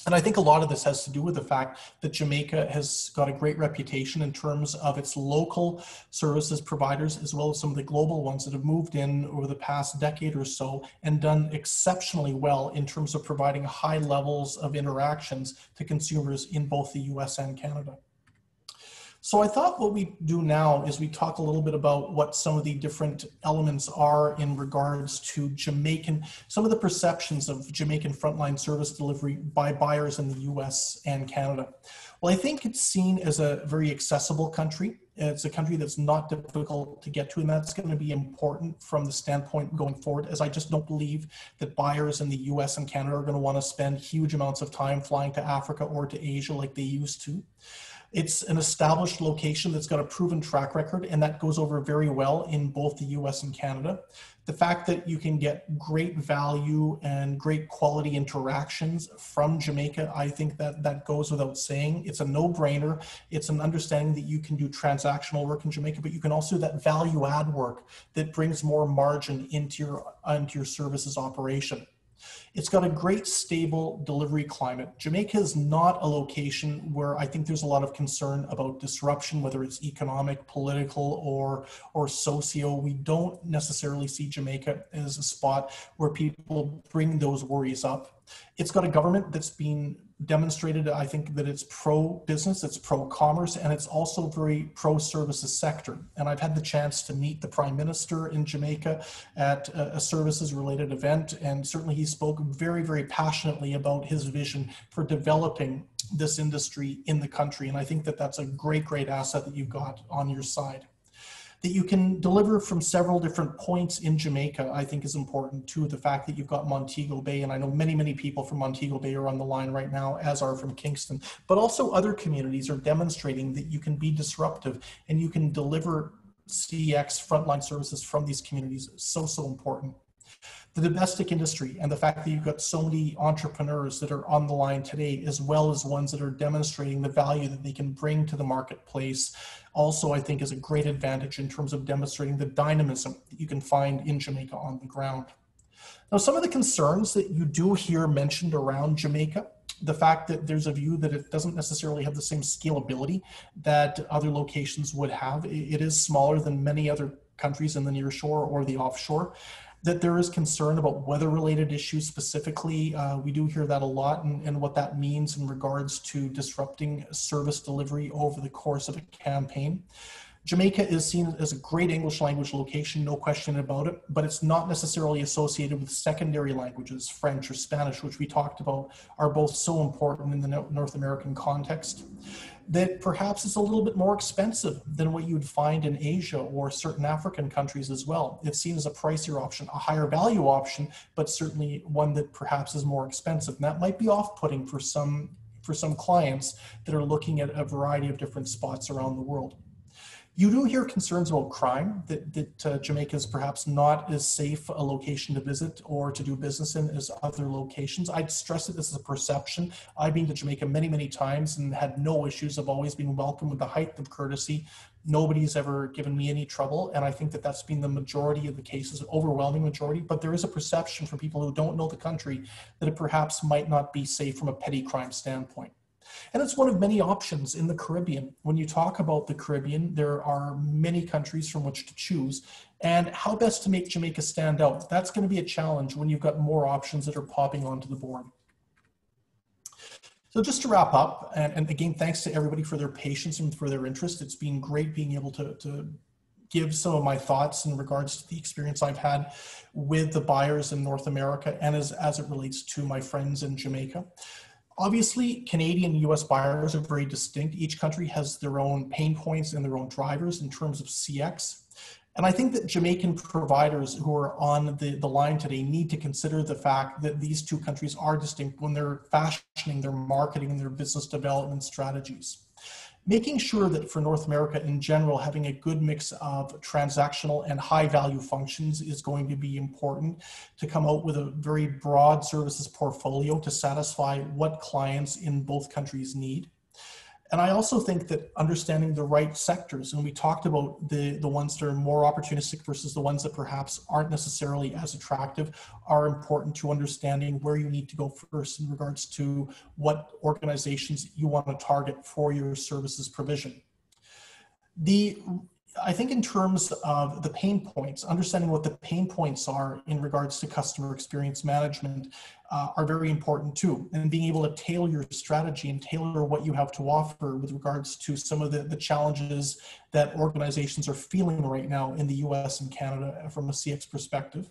And I think a lot of this has to do with the fact that Jamaica has got a great reputation in terms of its local services providers, as well as some of the global ones that have moved in over the past decade or so and done exceptionally well in terms of providing high levels of interactions to consumers in both the US and Canada. So I thought what we do now is we talk a little bit about what some of the different elements are in regards to Jamaican, some of the perceptions of Jamaican frontline service delivery by buyers in the US and Canada. Well, I think it's seen as a very accessible country. It's a country that's not difficult to get to, and that's going to be important from the standpoint going forward, as I just don't believe that buyers in the US and Canada are going to want to spend huge amounts of time flying to Africa or to Asia like they used to. It's an established location that's got a proven track record, and that goes over very well in both the US and Canada. The fact that you can get great value and great quality interactions from Jamaica, I think that that goes without saying. It's a no brainer. It's an understanding that you can do transactional work in Jamaica, but you can also do that value add work that brings more margin into your, into your services operation. It's got a great stable delivery climate. Jamaica is not a location where I think there's a lot of concern about disruption, whether it's economic, political, or, or socio. We don't necessarily see Jamaica as a spot where people bring those worries up. It's got a government that's been demonstrated, I think, that it's pro business, it's pro commerce, and it's also very pro services sector. And I've had the chance to meet the prime minister in Jamaica at a, services related event, and certainly he spoke very, very passionately about his vision for developing this industry in the country. And I think that that's a great, great asset that you've got on your side that you can deliver from several different points in Jamaica, I think is important too. The fact that you've got Montego Bay, and I know many, many people from Montego Bay are on the line right now, as are from Kingston, but also other communities are demonstrating that you can be disruptive and you can deliver CX frontline services from these communities. So, so important the domestic industry and the fact that you've got so many entrepreneurs that are on the line today, as well as ones that are demonstrating the value that they can bring to the marketplace, also I think is a great advantage in terms of demonstrating the dynamism that you can find in Jamaica on the ground. Now, some of the concerns that you do hear mentioned around Jamaica the fact that there's a view that it doesn't necessarily have the same scalability that other locations would have. It is smaller than many other countries in the near shore or the offshore that there is concern about weather related issues specifically. Uh, we do hear that a lot and, and what that means in regards to disrupting service delivery over the course of a campaign. Jamaica is seen as a great English language location, no question about it, but it's not necessarily associated with secondary languages, French or Spanish, which we talked about, are both so important in the North American context that perhaps is a little bit more expensive than what you would find in Asia or certain African countries as well. It's seen as a pricier option, a higher value option, but certainly one that perhaps is more expensive. And that might be off-putting for some for some clients that are looking at a variety of different spots around the world. You do hear concerns about crime, that, that uh, Jamaica is perhaps not as safe a location to visit or to do business in as other locations. I'd stress that this is a perception. I've been to Jamaica many, many times and had no issues. I've always been welcome with the height of courtesy. Nobody's ever given me any trouble. And I think that that's been the majority of the cases, an overwhelming majority. But there is a perception from people who don't know the country that it perhaps might not be safe from a petty crime standpoint. And it's one of many options in the Caribbean. When you talk about the Caribbean, there are many countries from which to choose. And how best to make Jamaica stand out? That's going to be a challenge when you've got more options that are popping onto the board. So just to wrap up, and, and again, thanks to everybody for their patience and for their interest. It's been great being able to, to give some of my thoughts in regards to the experience I've had with the buyers in North America and as, as it relates to my friends in Jamaica. Obviously, Canadian US buyers are very distinct. Each country has their own pain points and their own drivers in terms of CX. And I think that Jamaican providers who are on the, the line today need to consider the fact that these two countries are distinct when they're fashioning their marketing and their business development strategies making sure that for North America in general, having a good mix of transactional and high value functions is going to be important to come out with a very broad services portfolio to satisfy what clients in both countries need. And I also think that understanding the right sectors, and we talked about the, the ones that are more opportunistic versus the ones that perhaps aren't necessarily as attractive, are important to understanding where you need to go first in regards to what organizations you want to target for your services provision. The I think in terms of the pain points, understanding what the pain points are in regards to customer experience management uh, are very important too. And being able to tailor your strategy and tailor what you have to offer with regards to some of the, the challenges that organizations are feeling right now in the US and Canada from a CX perspective.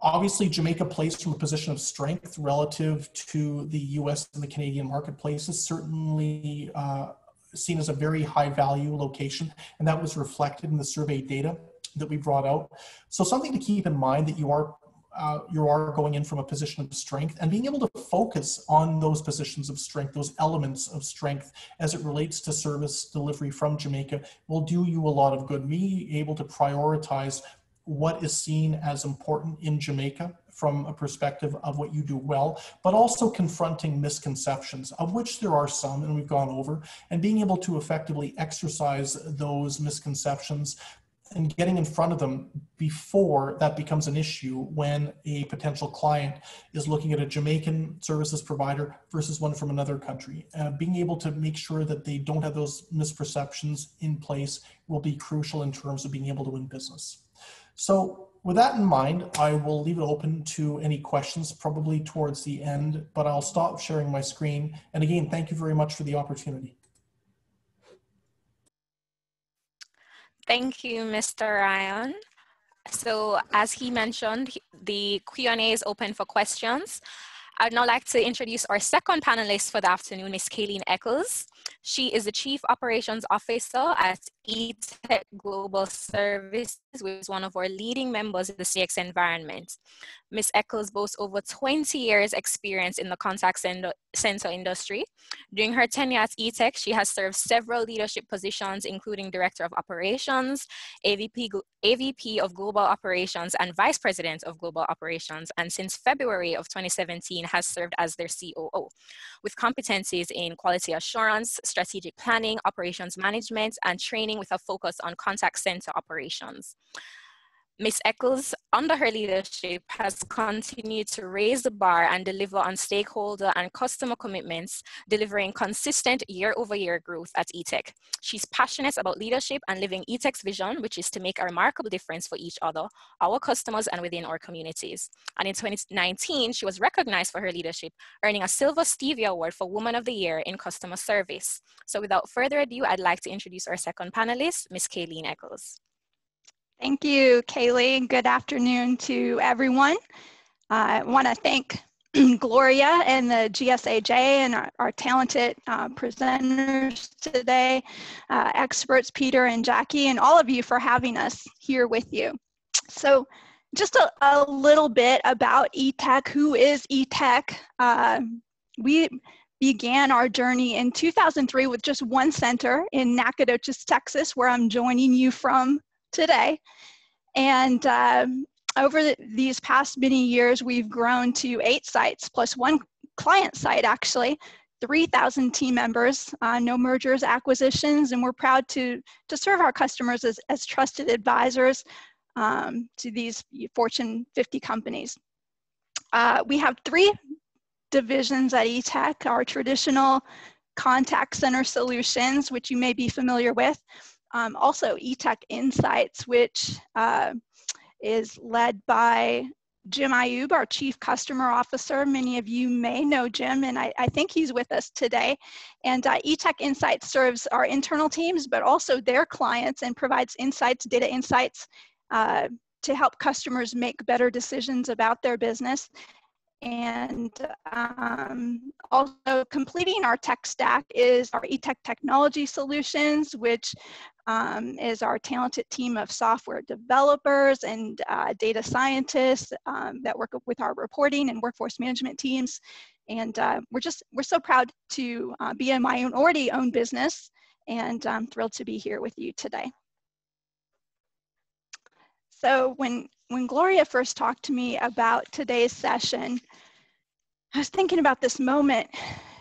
Obviously, Jamaica plays from a position of strength relative to the US and the Canadian marketplaces. Certainly, uh, seen as a very high value location, and that was reflected in the survey data that we brought out. So something to keep in mind that you are uh, you are going in from a position of strength and being able to focus on those positions of strength, those elements of strength as it relates to service delivery from Jamaica will do you a lot of good. Being able to prioritize what is seen as important in Jamaica from a perspective of what you do well, but also confronting misconceptions, of which there are some, and we've gone over, and being able to effectively exercise those misconceptions and getting in front of them before that becomes an issue when a potential client is looking at a Jamaican services provider versus one from another country. Uh, being able to make sure that they don't have those misperceptions in place will be crucial in terms of being able to win business. So with that in mind, I will leave it open to any questions probably towards the end, but I'll stop sharing my screen. And again, thank you very much for the opportunity.
Thank you, Mr. Ryan. So as he mentioned, the Q&A is open for questions. I'd now like to introduce our second panelist for the afternoon, Ms. Kaylene Eckels. She is the Chief Operations Officer at Etech Global Services, which is one of our leading members in the CX environment. Ms. Eckels boasts over 20 years experience in the contact center industry. During her tenure at Etech, she has served several leadership positions, including Director of Operations, AVP, AVP of Global Operations, and Vice President of Global Operations, and since February of 2017 has served as their COO, with competencies in quality assurance, strategic planning, operations management, and training with a focus on contact center operations. Ms. Eckels, under her leadership, has continued to raise the bar and deliver on stakeholder and customer commitments, delivering consistent year-over-year growth at Etech. She's passionate about leadership and living Etech's vision, which is to make a remarkable difference for each other, our customers, and within our communities. And in 2019, she was recognized for her leadership, earning a Silver Stevie Award for Woman of the Year in Customer Service. So without further ado, I'd like to introduce our second panelist, Ms. Kaylene Eckels.
Thank you, Kaylee. Good afternoon to everyone. I want to thank Gloria and the GSAJ and our, our talented uh, presenters today, uh, experts Peter and Jackie, and all of you for having us here with you. So just a, a little bit about Etech. Who is Etech? Uh, we began our journey in 2003 with just one center in Nacogdoches, Texas, where I'm joining you from today. And um, over the, these past many years, we've grown to eight sites plus one client site actually, 3,000 team members, uh, no mergers, acquisitions, and we're proud to, to serve our customers as, as trusted advisors um, to these Fortune 50 companies. Uh, we have three divisions at Etech, our traditional contact center solutions, which you may be familiar with, um, also, Etech Insights, which uh, is led by Jim Iyoob, our Chief Customer Officer. Many of you may know Jim, and I, I think he's with us today. And uh, Etech Insights serves our internal teams, but also their clients and provides insights, data insights, uh, to help customers make better decisions about their business and um, also completing our tech stack is our Etech Technology Solutions, which um, is our talented team of software developers and uh, data scientists um, that work with our reporting and workforce management teams. And uh, we're just, we're so proud to uh, be a minority owned business and I'm thrilled to be here with you today. So when when Gloria first talked to me about today's session, I was thinking about this moment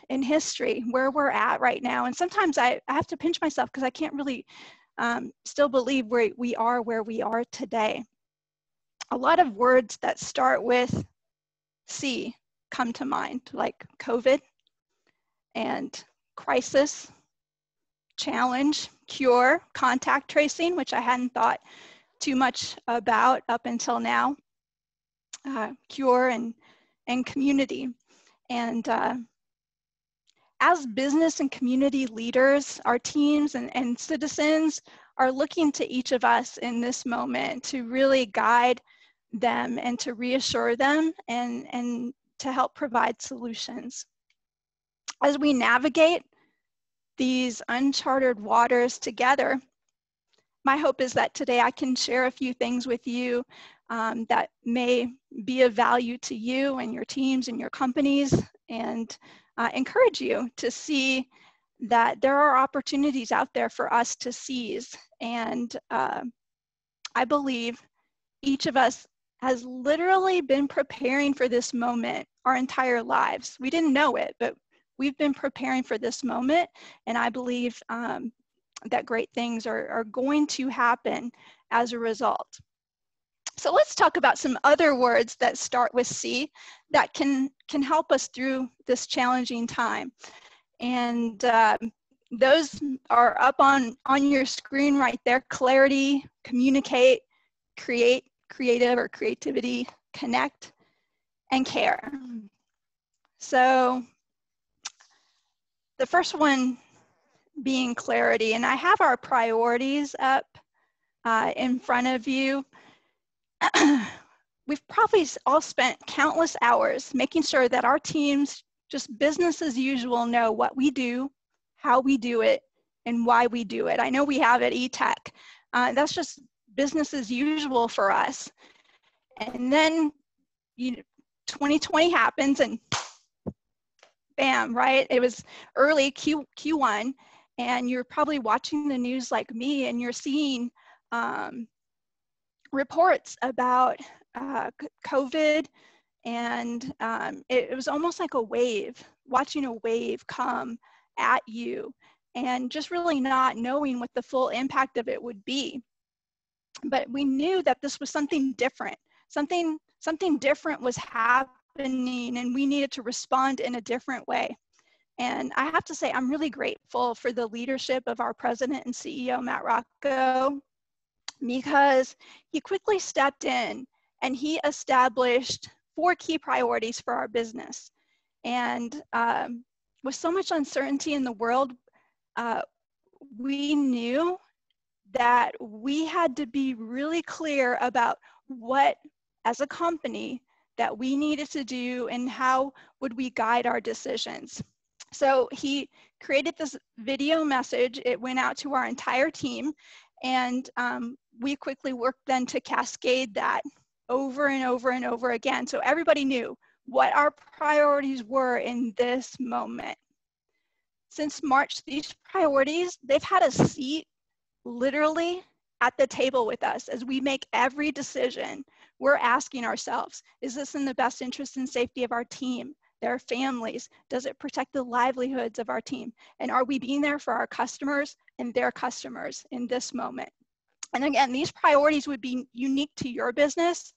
in history where we're at right now. And sometimes I, I have to pinch myself because I can't really um, still believe where we are where we are today. A lot of words that start with C come to mind, like COVID and crisis, challenge, cure, contact tracing, which I hadn't thought too much about up until now, uh, cure and, and community. And uh, as business and community leaders, our teams and, and citizens are looking to each of us in this moment to really guide them and to reassure them and, and to help provide solutions. As we navigate these uncharted waters together, my hope is that today I can share a few things with you um, that may be of value to you and your teams and your companies and uh, encourage you to see that there are opportunities out there for us to seize. And uh, I believe each of us has literally been preparing for this moment our entire lives. We didn't know it, but we've been preparing for this moment. And I believe um, that great things are, are going to happen as a result. So let's talk about some other words that start with C that can, can help us through this challenging time. And uh, those are up on, on your screen right there. Clarity, communicate, create, creative or creativity, connect, and care. So the first one being clarity, and I have our priorities up uh, in front of you. we've probably all spent countless hours making sure that our teams, just business as usual, know what we do, how we do it, and why we do it. I know we have at Etech. Uh, that's just business as usual for us. And then you know, 2020 happens and bam, right? It was early Q, Q1 and you're probably watching the news like me and you're seeing um, reports about uh, COVID, and um, it, it was almost like a wave, watching a wave come at you, and just really not knowing what the full impact of it would be. But we knew that this was something different. Something something different was happening, and we needed to respond in a different way. And I have to say, I'm really grateful for the leadership of our president and CEO, Matt Rocco, because he quickly stepped in and he established four key priorities for our business. And um, with so much uncertainty in the world, uh, we knew that we had to be really clear about what, as a company, that we needed to do and how would we guide our decisions. So he created this video message. It went out to our entire team and um, we quickly worked then to cascade that over and over and over again. So everybody knew what our priorities were in this moment. Since March, these priorities, they've had a seat literally at the table with us as we make every decision. We're asking ourselves, is this in the best interest and safety of our team, their families? Does it protect the livelihoods of our team? And are we being there for our customers and their customers in this moment? And again, these priorities would be unique to your business,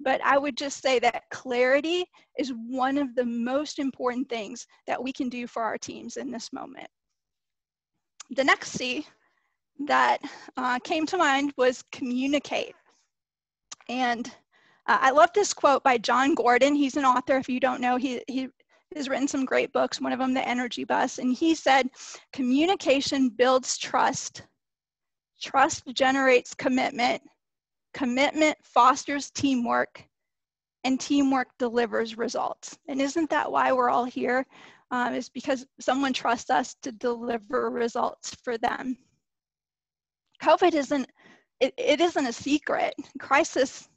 but I would just say that clarity is one of the most important things that we can do for our teams in this moment. The next C that uh, came to mind was communicate. And uh, I love this quote by Jon Gordon. He's an author. If you don't know, he, he has written some great books, one of them, The Energy Bus. And he said, communication builds trust Trust generates commitment. Commitment fosters teamwork, and teamwork delivers results. And isn't that why we're all here? Um, is because someone trusts us to deliver results for them. COVID isn't it, it isn't a secret. Crisis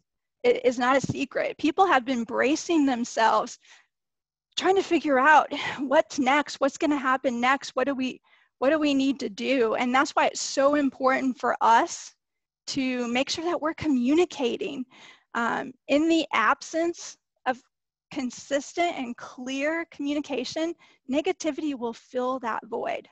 is not a secret. People have been bracing themselves, trying to figure out what's next, what's going to happen next, what do we what do we need to do? And that's why it's so important for us to make sure that we're communicating. Um, in the absence of consistent and clear communication, negativity will fill that void.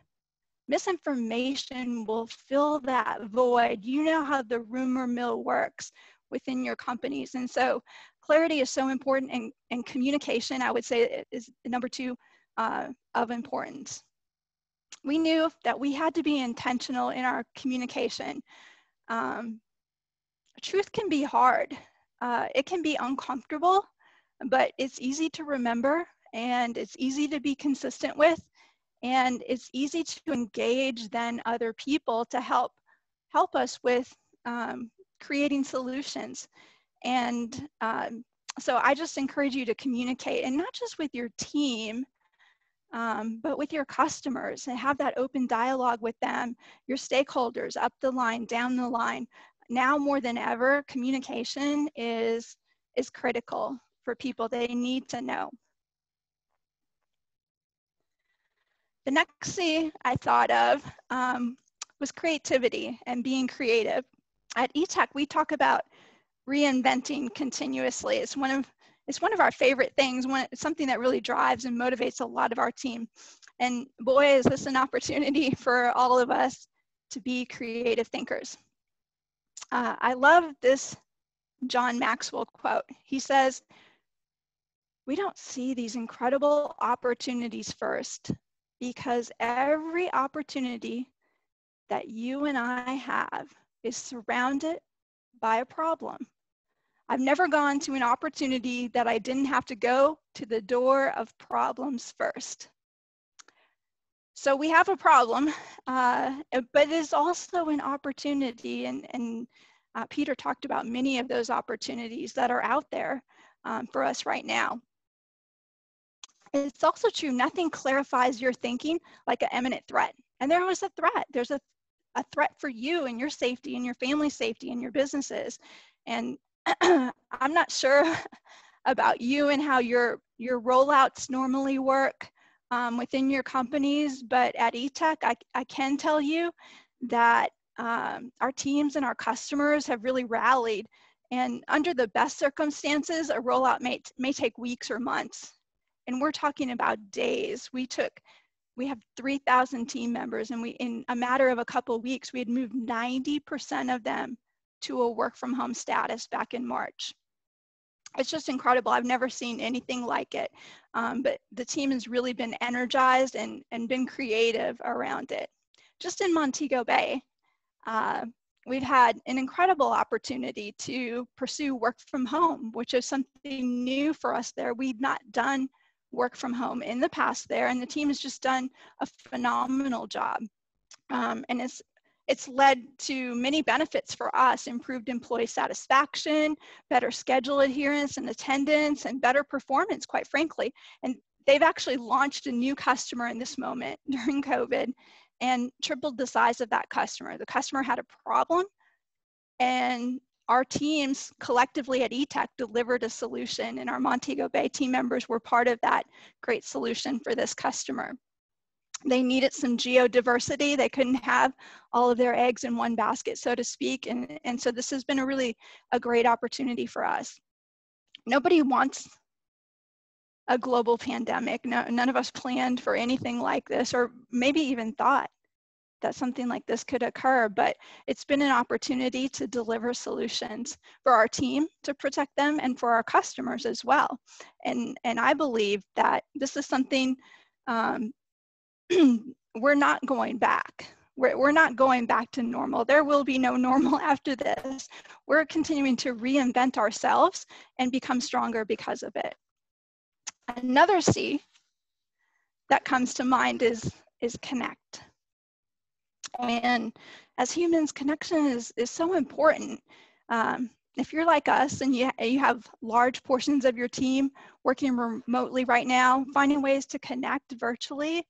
Misinformation will fill that void. You know how the rumor mill works within your companies. And so clarity is so important and, and communication, I would say is number two uh, of importance. We knew that we had to be intentional in our communication. Um, truth can be hard. Uh, it can be uncomfortable, but it's easy to remember and it's easy to be consistent with and it's easy to engage then other people to help help us with um, creating solutions. And um, so i just encourage you to communicate and not just with your team um, but with your customers and have that open dialogue with them your stakeholders up the line down the line. Now more than ever communication is is critical for people. They need to know. The next C I thought of um, was creativity and being creative. At Etech, we talk about reinventing continuously. It's one of it's one of our favorite things. One, something that really drives and motivates a lot of our team. And boy, is this an opportunity for all of us to be creative thinkers. Uh, I love this John Maxwell quote. He says, We don't see these incredible opportunities first because every opportunity that you and I have is surrounded by a problem. I've never gone to an opportunity that I didn't have to go to the door of problems first. So we have a problem, uh, but it's also an opportunity, and, and uh, Peter talked about many of those opportunities that are out there um, for us right now. It's also true, nothing clarifies your thinking like an imminent threat. And there was a threat. There's a, a threat for you and your safety and your family's safety and your businesses. And I'm not sure about you and how your, your rollouts normally work um, within your companies, but at Etech, I, I can tell you that um, our teams and our customers have really rallied. And under the best circumstances, a rollout may, may take weeks or months and we're talking about days. We took, we have 3,000 team members and we, in a matter of a couple weeks, we had moved 90% of them to a work from home status back in March. It's just incredible. I've never seen anything like it. Um, but the team has really been energized and, and been creative around it. Just in Montego Bay, uh, we've had an incredible opportunity to pursue work from home, which is something new for us there. We've not done work from home in the past there, and the team has just done a phenomenal job. Um, and it's it's led to many benefits for us improved employee satisfaction, better schedule adherence and attendance, and better performance, quite frankly. And they've actually launched a new customer in this moment during COVID and tripled the size of that customer. The customer had a problem and our teams collectively at Etech delivered a solution and our Montego Bay team members were part of that great solution for this customer. They needed some geodiversity. They couldn't have all of their eggs in one basket, so to speak. And, and so this has been a really a great opportunity for us. Nobody wants a global pandemic. No, none of us planned for anything like this or maybe even thought that something like this could occur, but it's been an opportunity to deliver solutions for our team to protect them and for our customers as well. And, and I believe that this is something um, we're not going back. We're, we're not going back to normal. There will be no normal after this. We're continuing to reinvent ourselves and become stronger because of it. Another C that comes to mind is, is connect and as humans, connection is, is so important. Um, if you're like us and you, you have large portions of your team working remotely right now, finding ways to connect virtually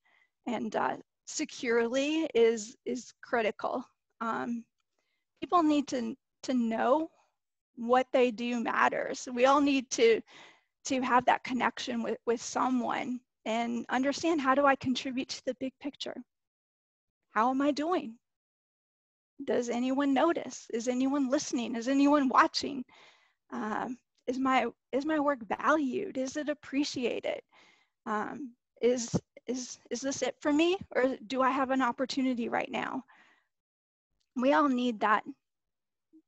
and uh, securely is, is critical. Um, people need to, to know what they do matters. We all need to, to have that connection with, with someone and understand how do I contribute to the big picture? How am I doing? Does anyone notice? Is anyone listening? Is anyone watching? Um, is my is my work valued is it appreciated um, is is is this it for me or do i have an opportunity right now we all need that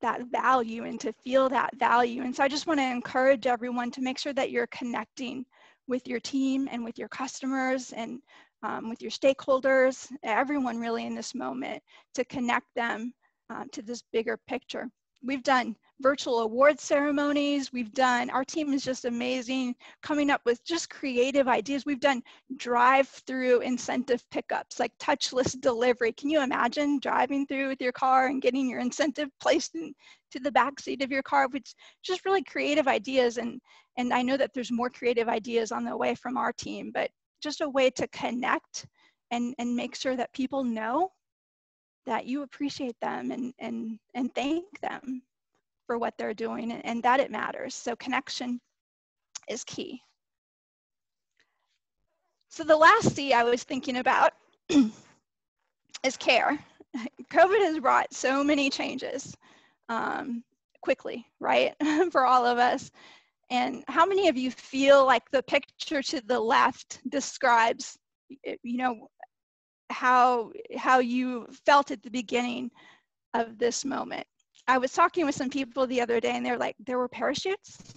that value and to feel that value and so i just want to encourage everyone to make sure that you're connecting with your team and with your customers and um, with your stakeholders everyone really in this moment to connect them uh, to this bigger picture we've done virtual award ceremonies. We've done, our team is just amazing, coming up with just creative ideas. We've done drive-through incentive pickups, like touchless delivery. Can you imagine driving through with your car and getting your incentive placed into the back seat of your car, which just really creative ideas. And, and I know that there's more creative ideas on the way from our team, but just a way to connect and, and make sure that people know that you appreciate them and, and, and thank them for what they're doing and, and that it matters. So connection is key. So the last C I was thinking about is care. COVID has brought so many changes um, quickly, right, for all of us. And how many of you feel like the picture to the left describes, you know, how how you felt at the beginning of this moment? I was talking with some people the other day and they're like, there were parachutes?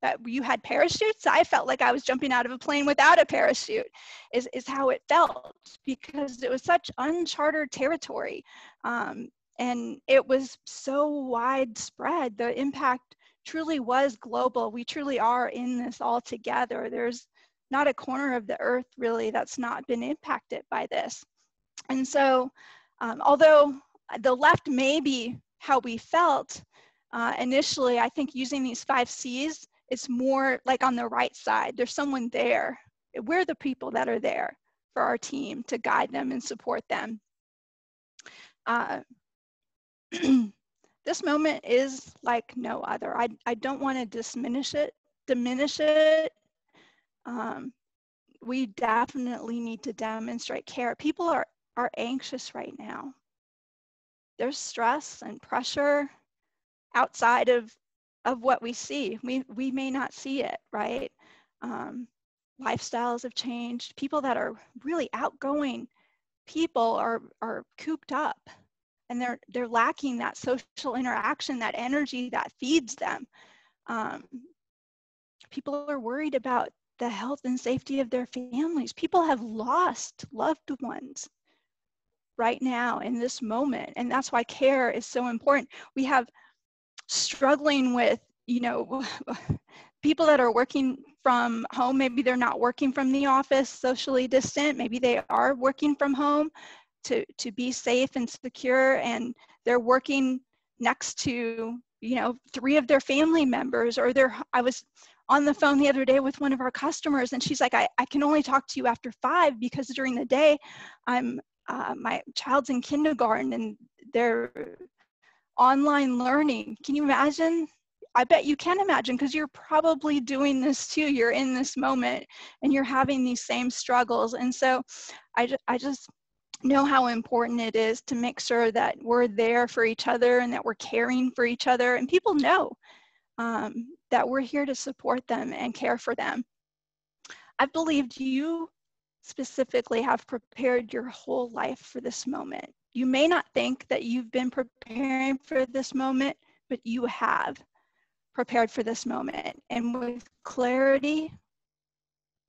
That you had parachutes? I felt like I was jumping out of a plane without a parachute, is, is how it felt because it was such uncharted territory. Um, and it was so widespread. The impact truly was global. We truly are in this all together. There's not a corner of the earth really that's not been impacted by this. And so, um, although the left may be how we felt uh, initially, I think using these five C's, it's more like on the right side. There's someone there. We're the people that are there for our team to guide them and support them. Uh, this moment is like no other. I, I don't want to diminish it, diminish it. Um, we definitely need to demonstrate care. People are, are anxious right now there's stress and pressure outside of of what we see. We we may not see it, right? Um, lifestyles have changed. People that are really outgoing people are are cooped up and they're they're lacking that social interaction, that energy that feeds them. Um, people are worried about the health and safety of their families. People have lost loved ones right now in this moment. And that's why care is so important. We have struggling with, you know, people that are working from home, maybe they're not working from the office socially distant, maybe they are working from home to, to be safe and secure and they're working next to, you know, three of their family members or they're, I was on the phone the other day with one of our customers and she's like, I, I can only talk to you after five because during the day I'm uh, my child's in kindergarten and they're online learning. Can you imagine? I bet you can imagine because you're probably doing this too. You're in this moment and you're having these same struggles. And so I, I just know how important it is to make sure that we're there for each other and that we're caring for each other. And people know um, that we're here to support them and care for them. I believed you specifically have prepared your whole life for this moment. You may not think that you've been preparing for this moment, but you have prepared for this moment. And with clarity,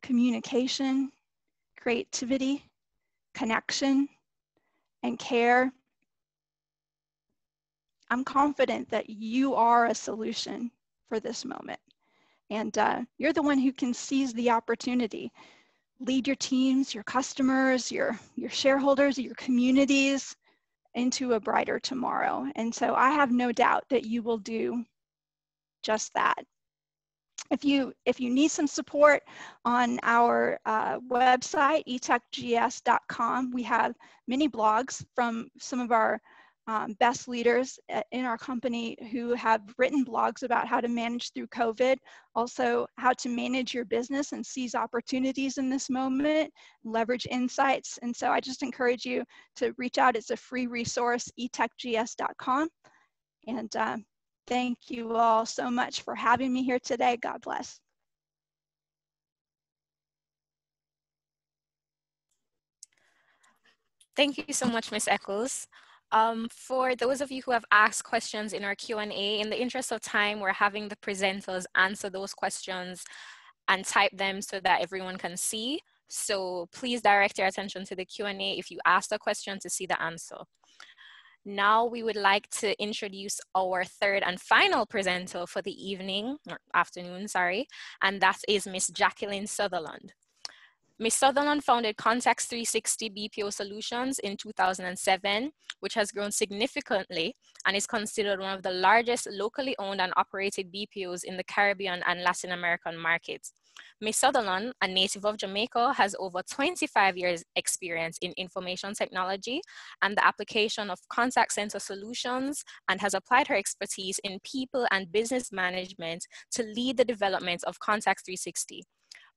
communication, creativity, connection, and care, I'm confident that you are a solution for this moment. And uh, you're the one who can seize the opportunity lead your teams, your customers, your, your shareholders, your communities into a brighter tomorrow. And so I have no doubt that you will do just that. If you, if you need some support on our uh, website, etechgs.com, we have many blogs from some of our um, best leaders uh, in our company who have written blogs about how to manage through COVID, also how to manage your business and seize opportunities in this moment, leverage insights. And so I just encourage you to reach out. It's a free resource, etechgs.com. And uh, thank you all so much for having me here today. God bless.
Thank you so much, Ms. Eckels. Um, for those of you who have asked questions in our Q&A, in the interest of time, we're having the presenters answer those questions and type them so that everyone can see. So please direct your attention to the Q&A if you asked a question to see the answer. Now we would like to introduce our third and final presenter for the evening, or afternoon, sorry, and that is Miss Jacqueline Sutherland. Ms. Sutherland founded Contax360 BPO Solutions in 2007, which has grown significantly and is considered one of the largest locally owned and operated BPOs in the Caribbean and Latin American markets. Ms. Sutherland, a native of Jamaica, has over 25 years experience in information technology and the application of contact center solutions and has applied her expertise in people and business management to lead the development of Contax360.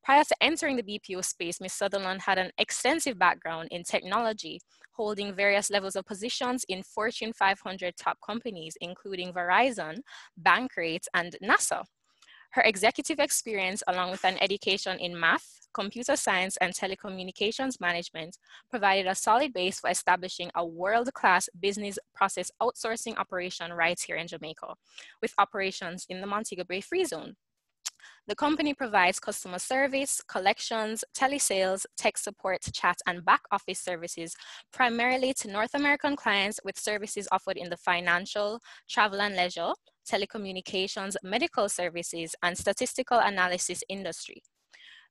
Prior to entering the BPO space, Ms. Sutherland had an extensive background in technology, holding various levels of positions in Fortune 500 top companies, including Verizon, Bankrate, and NASA. Her executive experience, along with an education in math, computer science, and telecommunications management, provided a solid base for establishing a world-class business process outsourcing operation right here in Jamaica, with operations in the Montego Bay Free Zone. The company provides customer service, collections, telesales, tech support, chat, and back office services primarily to North American clients with services offered in the financial, travel and leisure, telecommunications, medical services, and statistical analysis industry.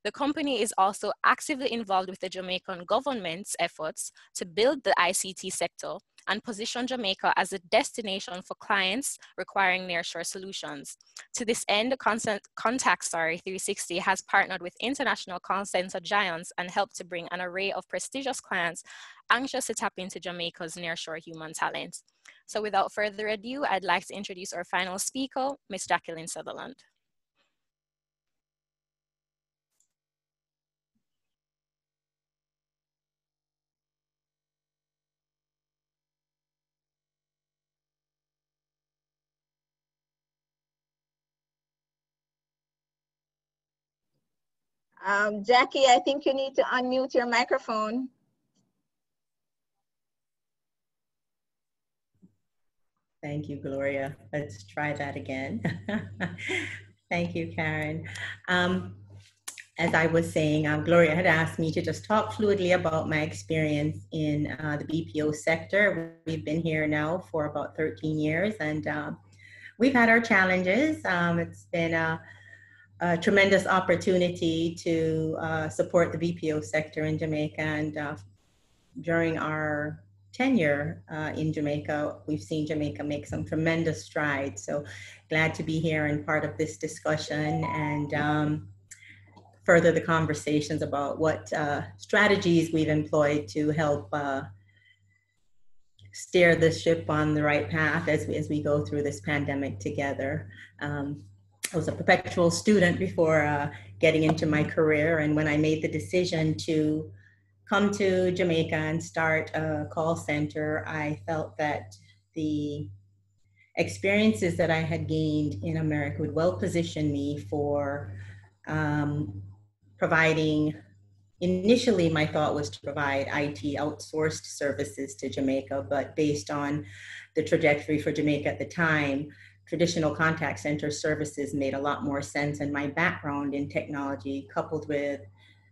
The company is also actively involved with the Jamaican government's efforts to build the ICT sector and position Jamaica as a destination for clients requiring nearshore solutions. To this end, Contact sorry, 360 has partnered with international call center giants and helped to bring an array of prestigious clients anxious to tap into Jamaica's nearshore human talent. So without further ado, I'd like to introduce our final speaker, Ms. Jacqueline Sutherland.
Um, Jackie, I think you need to unmute your microphone.
Thank you, Gloria. Let's try that again. Thank you, Karen. Um, as I was saying, um, Gloria had asked me to just talk fluidly about my experience in uh, the BPO sector. We've been here now for about 13 years and uh, we've had our challenges. Um, it's been a a tremendous opportunity to uh, support the BPO sector in Jamaica. And uh, during our tenure uh, in Jamaica, we've seen Jamaica make some tremendous strides. So glad to be here and part of this discussion and um, further the conversations about what uh, strategies we've employed to help uh, steer the ship on the right path as we, as we go through this pandemic together. Um, I was a perpetual student before uh, getting into my career. And when I made the decision to come to Jamaica and start a call center, I felt that the experiences that I had gained in America would well position me for um, providing. Initially, my thought was to provide IT outsourced services to Jamaica, but based on the trajectory for Jamaica at the time, traditional contact center services made a lot more sense. And my background in technology, coupled with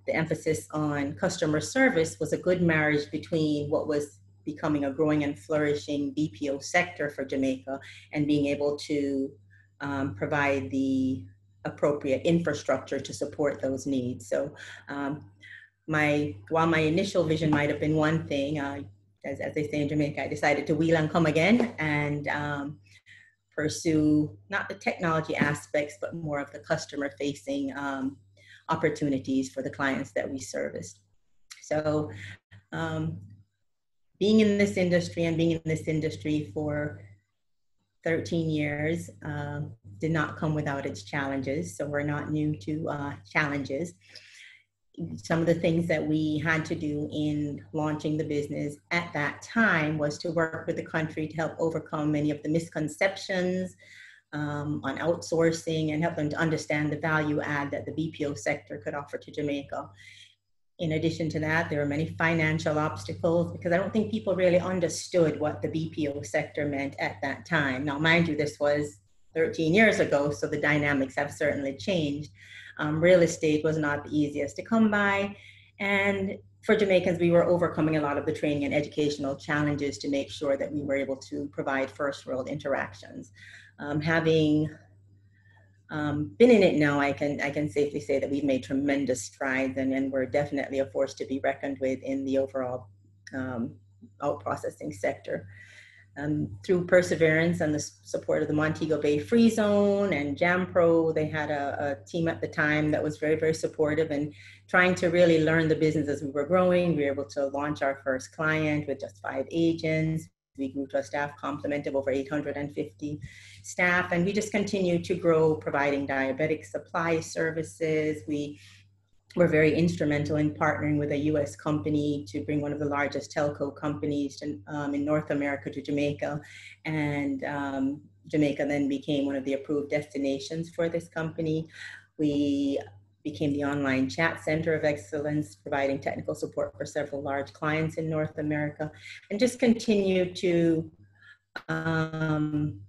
the emphasis on customer service, was a good marriage between what was becoming a growing and flourishing BPO sector for Jamaica and being able to um, provide the appropriate infrastructure to support those needs. So, um, my while my initial vision might have been one thing, uh, as, as they say in Jamaica, I decided to wheel and come again and um, pursue not the technology aspects, but more of the customer facing um, opportunities for the clients that we serviced. So, um, being in this industry and being in this industry for 13 years uh, did not come without its challenges. So, we're not new to uh, challenges some of the things that we had to do in launching the business at that time was to work with the country to help overcome many of the misconceptions um, on outsourcing and help them to understand the value add that the BPO sector could offer to Jamaica. In addition to that, there were many financial obstacles because I don't think people really understood what the BPO sector meant at that time. Now, mind you, this was 13 years ago, so the dynamics have certainly changed. Um, real estate was not the easiest to come by. And for Jamaicans, we were overcoming a lot of the training and educational challenges to make sure that we were able to provide first world interactions. Um, having um, been in it now, I can I can safely say that we've made tremendous strides, and, and we're definitely a force to be reckoned with in the overall um, out processing sector. Um, through perseverance and the support of the Montego Bay Free Zone and JAMPRO, they had a, a, team at the time that was very, very supportive and trying to really learn the business as we were growing. We were able to launch our first client with just five agents. We grew to a staff complement of over 850 staff, and we just continue to grow, providing diabetic supply services. We were very instrumental in partnering with a U.S. company to bring one of the largest telco companies to, um, in North America to Jamaica, and um, Jamaica then became one of the approved destinations for this company. We became the online chat center of excellence, providing technical support for several large clients in North America, and just continue to um,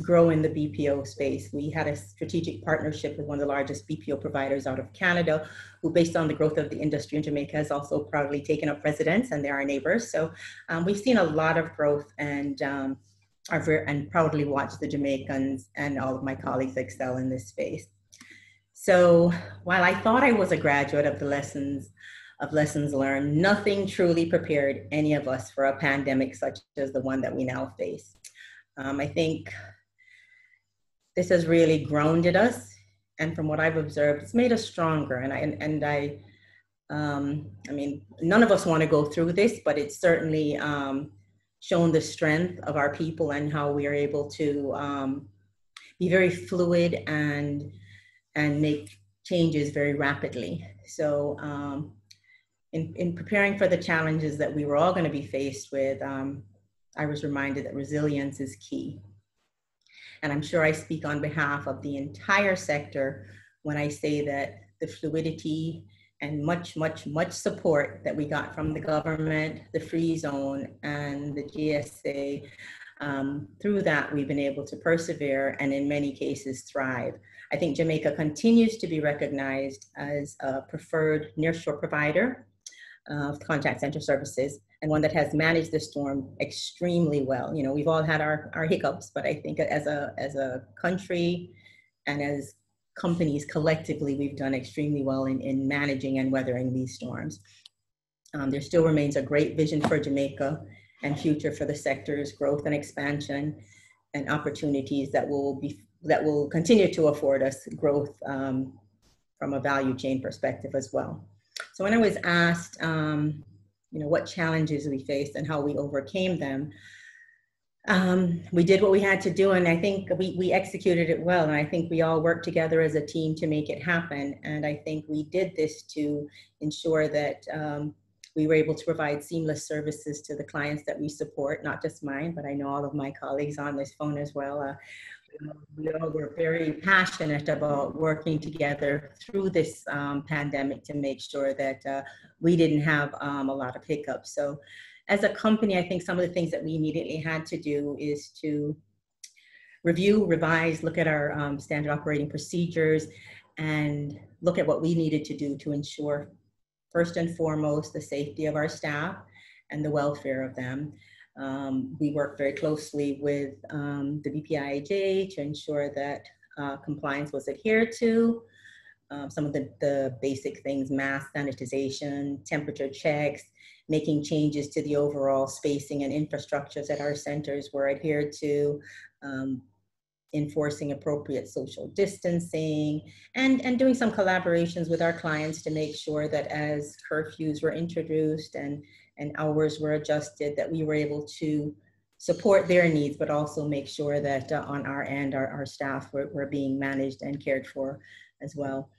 grow in the BPO space. We had a strategic partnership with one of the largest BPO providers out of Canada, who, based on the growth of the industry in Jamaica, has also proudly taken up residence, and they're our neighbors. So um, we've seen a lot of growth and um, are very, and proudly watch the Jamaicans and all of my colleagues excel in this space. So while I thought I was a graduate of the lessons of lessons learned, nothing truly prepared any of us for a pandemic such as the one that we now face. Um, I think this has really grounded us, and from what I've observed, it's made us stronger. And I and, and I, um, I mean, none of us want to go through this, but it's certainly um, shown the strength of our people and how we are able to um, be very fluid and and make changes very rapidly. So, um, in, in preparing for the challenges that we were all going to be faced with, um, I was reminded that resilience is key. And I'm sure I speak on behalf of the entire sector when I say that the fluidity and much, much, much support that we got from the government, the free zone, and the GSA. Um, through that, we've been able to persevere and in many cases thrive. I think Jamaica continues to be recognized as a preferred nearshore provider of contact center services and one that has managed the storm extremely well. You know, we've all had our, our hiccups, but I think as a, as a country and as companies collectively, we've done extremely well in, in managing and weathering these storms. Um, there still remains a great vision for Jamaica and future for the sector's growth and expansion and opportunities that will be that will continue to afford us growth um, from a value chain perspective as well. So when I was asked, um, you know, what challenges we faced and how we overcame them, um, we did what we had to do, and I think we, we executed it well. And I think we all worked together as a team to make it happen. And I think we did this to ensure that um, we were able to provide seamless services to the clients that we support, not just mine, but I know all of my colleagues on this phone as well. Uh, we all were very passionate about working together through this um, pandemic to make sure that uh, we didn't have um, a lot of hiccups. So as a company, I think some of the things that we immediately had to do is to review, revise, look at our um, standard operating procedures, and look at what we needed to do to ensure, first and foremost, the safety of our staff and the welfare of them. Um, we work very closely with um, the BPIAJ to ensure that uh, compliance was adhered to. Um, some of the, the basic things, mask sanitization, temperature checks, making changes to the overall spacing and infrastructures at our centers were adhered to, um, enforcing appropriate social distancing, and, and doing some collaborations with our clients to make sure that as curfews were introduced and and hours were adjusted, that we were able to support their needs, but also make sure that uh, on our end, our, our staff were, were being managed and cared for as well.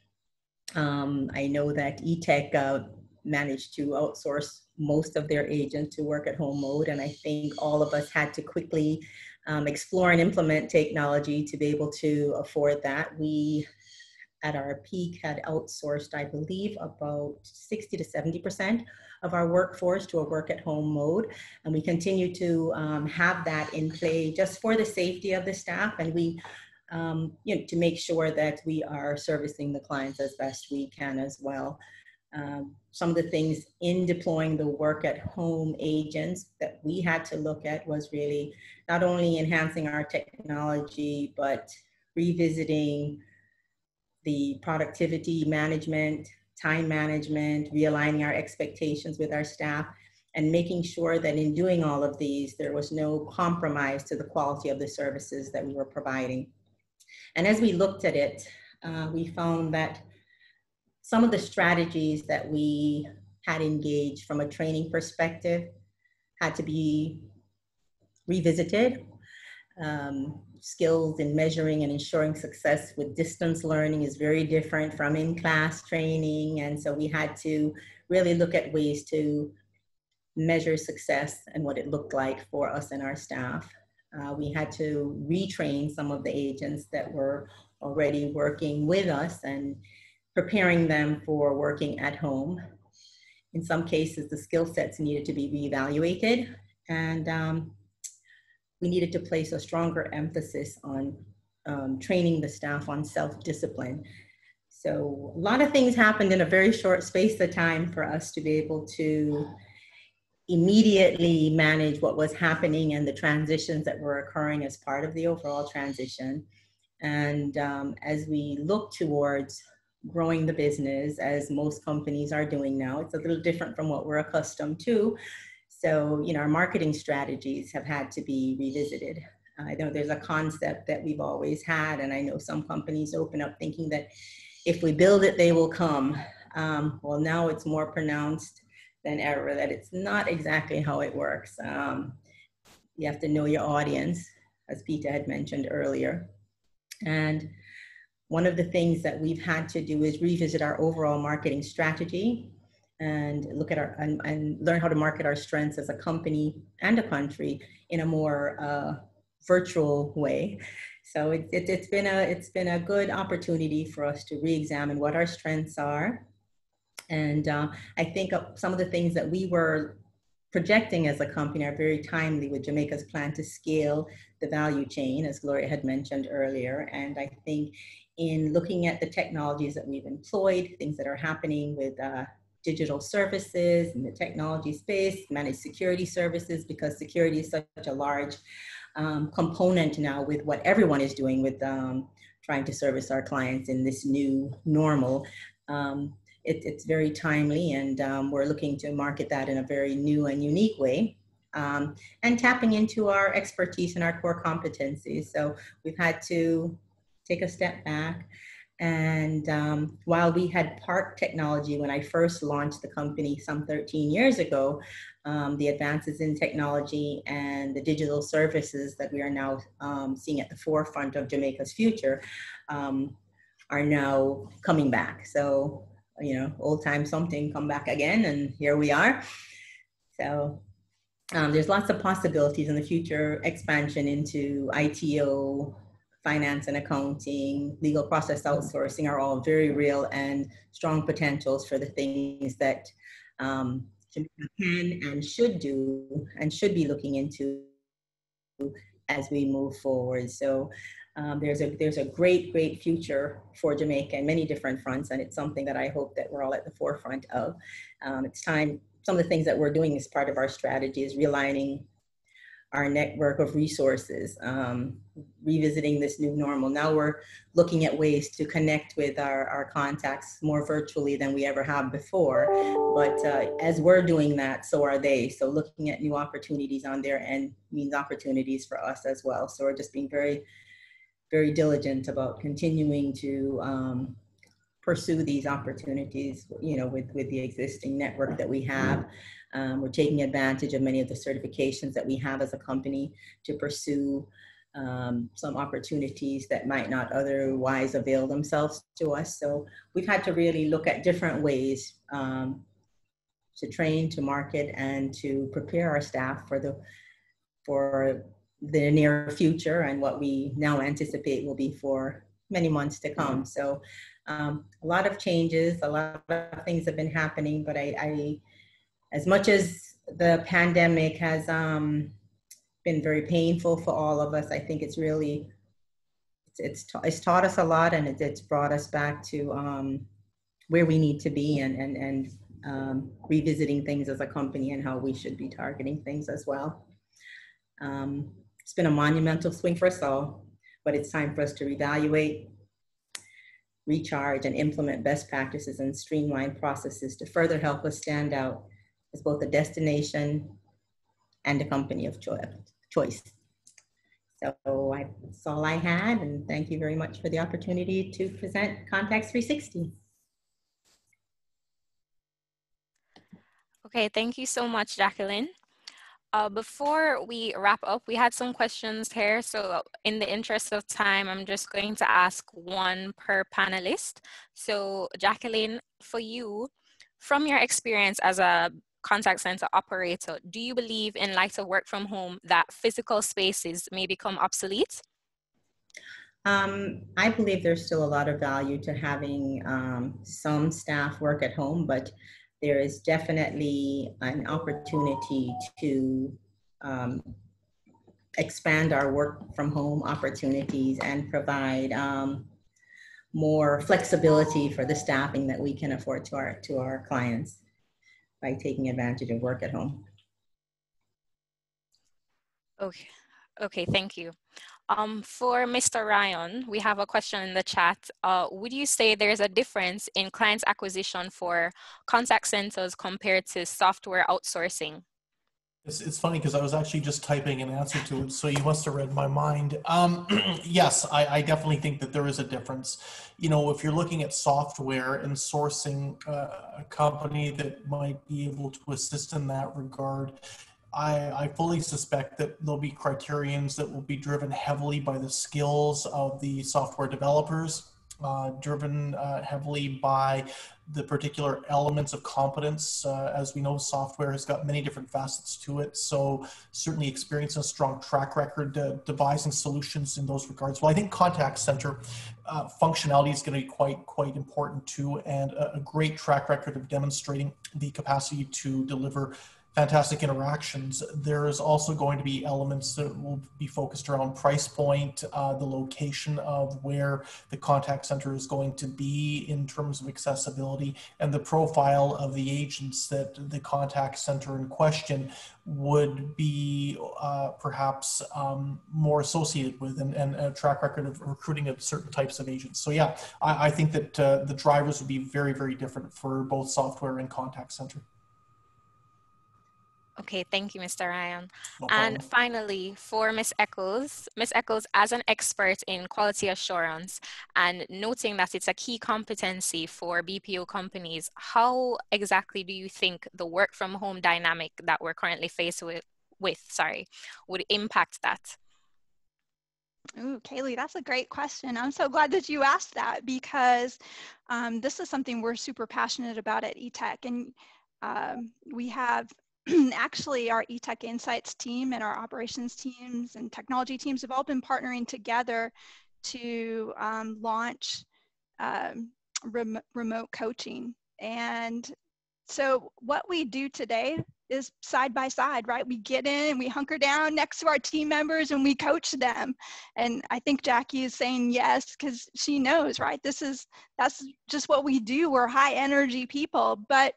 Um, I know that Etech uh, managed to outsource most of their agents to work at home mode. And I think all of us had to quickly um, explore and implement technology to be able to afford that. We, at our peak, had outsourced, I believe, about 60 to 70% of our workforce to a work at home mode. And we continue to um, have that in play just for the safety of the staff. And we um, you know, to make sure that we are servicing the clients as best we can as well. Um, some of the things in deploying the work at home agents that we had to look at was really not only enhancing our technology, but revisiting the productivity management, time management, realigning our expectations with our staff, and making sure that in doing all of these, there was no compromise to the quality of the services that we were providing. And as we looked at it, uh, we found that some of the strategies that we had engaged from a training perspective had to be revisited. Um, skills in measuring and ensuring success with distance learning is very different from in-class training. And so we had to really look at ways to measure success and what it looked like for us and our staff. Uh, we had to retrain some of the agents that were already working with us and preparing them for working at home. In some cases, the skill sets needed to be reevaluated, and um, we needed to place a stronger emphasis on um, training the staff on self-discipline. So a lot of things happened in a very short space of time for us to be able to immediately manage what was happening and the transitions that were occurring as part of the overall transition. And um, as we look towards growing the business, as most companies are doing now, it's a little different from what we're accustomed to. So, you know, our marketing strategies have had to be revisited. I know there's a concept that we've always had, and I know some companies open up thinking that if we build it, they will come. Um, well, now it's more pronounced than ever that it's not exactly how it works. Um, you have to know your audience, as Peter had mentioned earlier. And one of the things that we've had to do is revisit our overall marketing strategy and look at our and, and learn how to market our strengths as a company and a country in a more uh, virtual way. So it, it, it's been a it's been a good opportunity for us to re-examine what our strengths are and uh, I think some of the things that we were projecting as a company are very timely with Jamaica's plan to scale the value chain, as Gloria had mentioned earlier. And I think in looking at the technologies that we've employed, things that are happening with uh, digital services in the technology space, managed security services, because security is such a large um, component now with what everyone is doing with um, trying to service our clients in this new normal. Um, it, it's very timely and um, we're looking to market that in a very new and unique way um, and tapping into our expertise and our core competencies. So we've had to take a step back. And um, while we had park technology when I first launched the company some 13 years ago, um, the advances in technology and the digital services that we are now um, seeing at the forefront of Jamaica's future um, are now coming back. So you know, old time something come back again, and here we are. So um, there's lots of possibilities in the future expansion into ITO, finance and accounting, legal process outsourcing are all very real and strong potentials for the things that um, can and should do and should be looking into as we move forward. So um, there's a there's a great great future for Jamaica in many different fronts, and it's something that I hope that we're all at the forefront of. Um, it's time. Some of the things that we're doing as part of our strategy is realigning our network of resources, um, revisiting this new normal. Now we're looking at ways to connect with our, our contacts more virtually than we ever have before. But uh, as we're doing that, so are they. So looking at new opportunities on their end means opportunities for us as well. So we're just being very very diligent about continuing to um, pursue these opportunities, you know, with, with the existing network that we have. Um, we're taking advantage of many of the certifications that we have as a company to pursue um, some opportunities that might not otherwise avail themselves to us. So we've had to really look at different ways um, to train, to market, and to prepare our staff for the for the near future and what we now anticipate will be for many months to come. So um, a lot of changes, a lot of things have been happening, but I, I as much as the pandemic has um, been very painful for all of us, I think it's really it's it's, ta- it's taught us a lot and it, it's brought us back to um, where we need to be and and and um, revisiting things as a company and how we should be targeting things as well. Um, it's been a monumental swing for us all, but it's time for us to reevaluate, recharge, and implement best practices and streamline processes to further help us stand out as both a destination and a company of choice. So that's all I had, and thank you very much for the opportunity to present Contax360.
Okay, thank you so much, Jacqueline. Uh, before we wrap up, we had some questions here. So in the interest of time, I'm just going to ask one per panelist. So Jacqueline, for you, from your experience as a contact center operator, do you believe in light of work from home that physical spaces may become obsolete?
Um, I believe there's still a lot of value to having um, some staff work at home, but there is definitely an opportunity to um, expand our work from home opportunities and provide um, more flexibility for the staffing that we can afford to our to our clients by taking advantage of work at home.
Okay, okay, thank you. Um, for Mr. Ryan, we have a question in the chat. Uh, would you say there's a difference in clients acquisition for contact centers compared to software outsourcing?
It's, it's funny because I was actually just typing an answer to it, so you must have read my mind. Um, yes, I, I, definitely think that there is a difference. You know, if you're looking at software and sourcing uh, a company that might be able to assist in that regard, I, I fully suspect that there'll be criterions that will be driven heavily by the skills of the software developers, uh, driven uh, heavily by the particular elements of competence. Uh, as we know, software has got many different facets to it. So certainly experience and a strong track record uh, devising solutions in those regards. Well, I think contact center uh, functionality is going to be quite quite important too, and a, a great track record of demonstrating the capacity to deliver fantastic interactions. There is also going to be elements that will be focused around price point, uh, the location of where the contact center is going to be in terms of accessibility, and the profile of the agents that the contact center in question would be uh, perhaps um, more associated with and, and, a track record of recruiting of certain types of agents. So yeah, I, I think that uh, the drivers would be very, very different for both software and contact center.
Okay, thank you, Mr. Ryan. No and finally, for Ms. Eckels, Ms. Eckels, as an expert in quality assurance and noting that it's a key competency for BPO companies, how exactly do you think the work from home dynamic that we're currently faced with, with sorry, would impact that?
Ooh, Kaylee, that's a great question. I'm so glad that you asked that because um, this is something we're super passionate about at eTech. And um, we have actually our eTech Insights team and our operations teams and technology teams have all been partnering together to um, launch um, rem remote coaching. And so what we do today is side by side, right? We get in and we hunker down next to our team members and we coach them. And I think Jackie is saying yes because she knows, right? This is that's just what we do. We're high energy people, but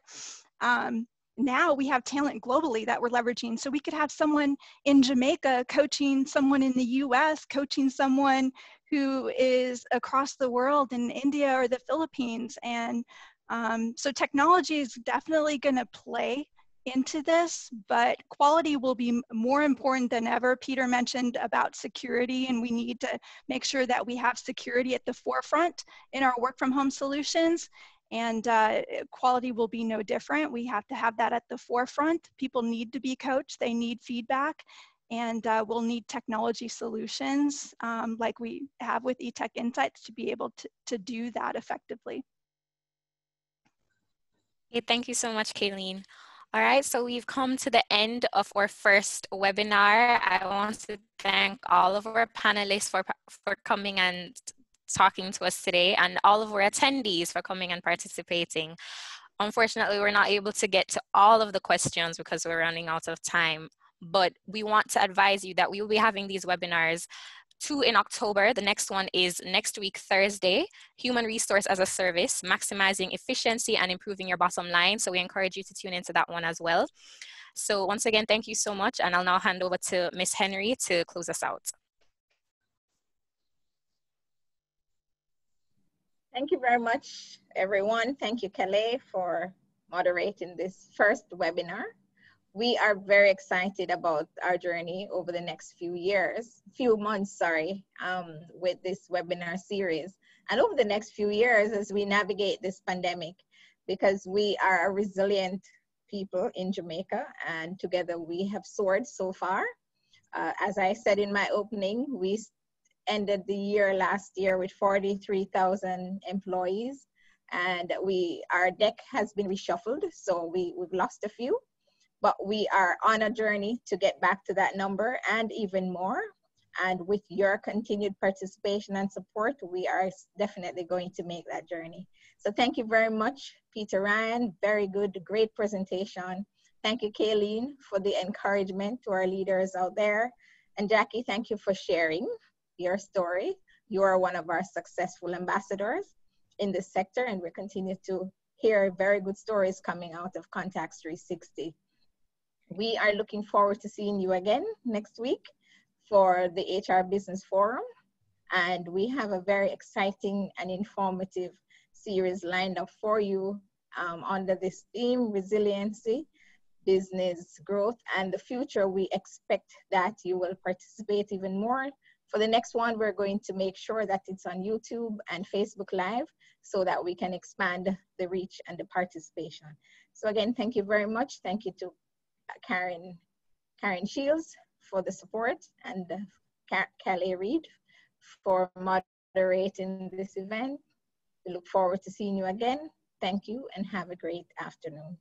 um, now we have talent globally that we're leveraging. So we could have someone in Jamaica coaching someone in the US, coaching someone who is across the world in India or the Philippines. And um, so technology is definitely going to play into this, but quality will be more important than ever. Peter mentioned about security, and we need to make sure that we have security at the forefront in our work from home solutions and uh, quality will be no different. We have to have that at the forefront. People need to be coached, they need feedback, and uh, we'll need technology solutions um, like we have with eTech Insights to be able to, to do that effectively.
Okay, thank you so much, Kaylene. All right, so we've come to the end of our first webinar. I want to thank all of our panelists for, for coming and talking to us today and all of our attendees for coming and participating. Unfortunately, we're not able to get to all of the questions because we're running out of time, but we want to advise you that we will be having these webinars two in October. The next one is next week, Thursday, Human Resource as a Service, Maximizing Efficiency and Improving Your Bottom Line. So we encourage you to tune into that one as well. So once again, thank you so much. And I'll now hand over to Miss Henry to close us out.
Thank you very much, everyone. Thank you, Kelly, for moderating this first webinar we are very excited about our journey over the next few years, few months, sorry, um, with this webinar series. And over the next few years as we navigate this pandemic, because we are a resilient people in Jamaica and together we have soared so far. Uh, as I said in my opening, we ended the year last year with 43,000 employees and we our deck has been reshuffled so we, we've lost a few but we are on a journey to get back to that number and even more. And with your continued participation and support, we are definitely going to make that journey. So thank you very much, Peter Ryan. Very good, great presentation. Thank you, Kaylene, for the encouragement to our leaders out there. And Jackie, thank you for sharing your story. You are one of our successful ambassadors in this sector, and we continue to hear very good stories coming out of Contax360 we are looking forward to seeing you again next week for the HR Business Forum. And we have a very exciting and informative series lined up for you um, under this theme, resiliency, business growth, and the future. We expect that you will participate even more. For the next one, we're going to make sure that it's on YouTube and Facebook Live so that we can expand the reach and the participation. So again, thank you very much. Thank you to Karen, Karen Shields for the support and Kelly Reed for moderating this event. We look forward to seeing you again. Thank you and have a great afternoon.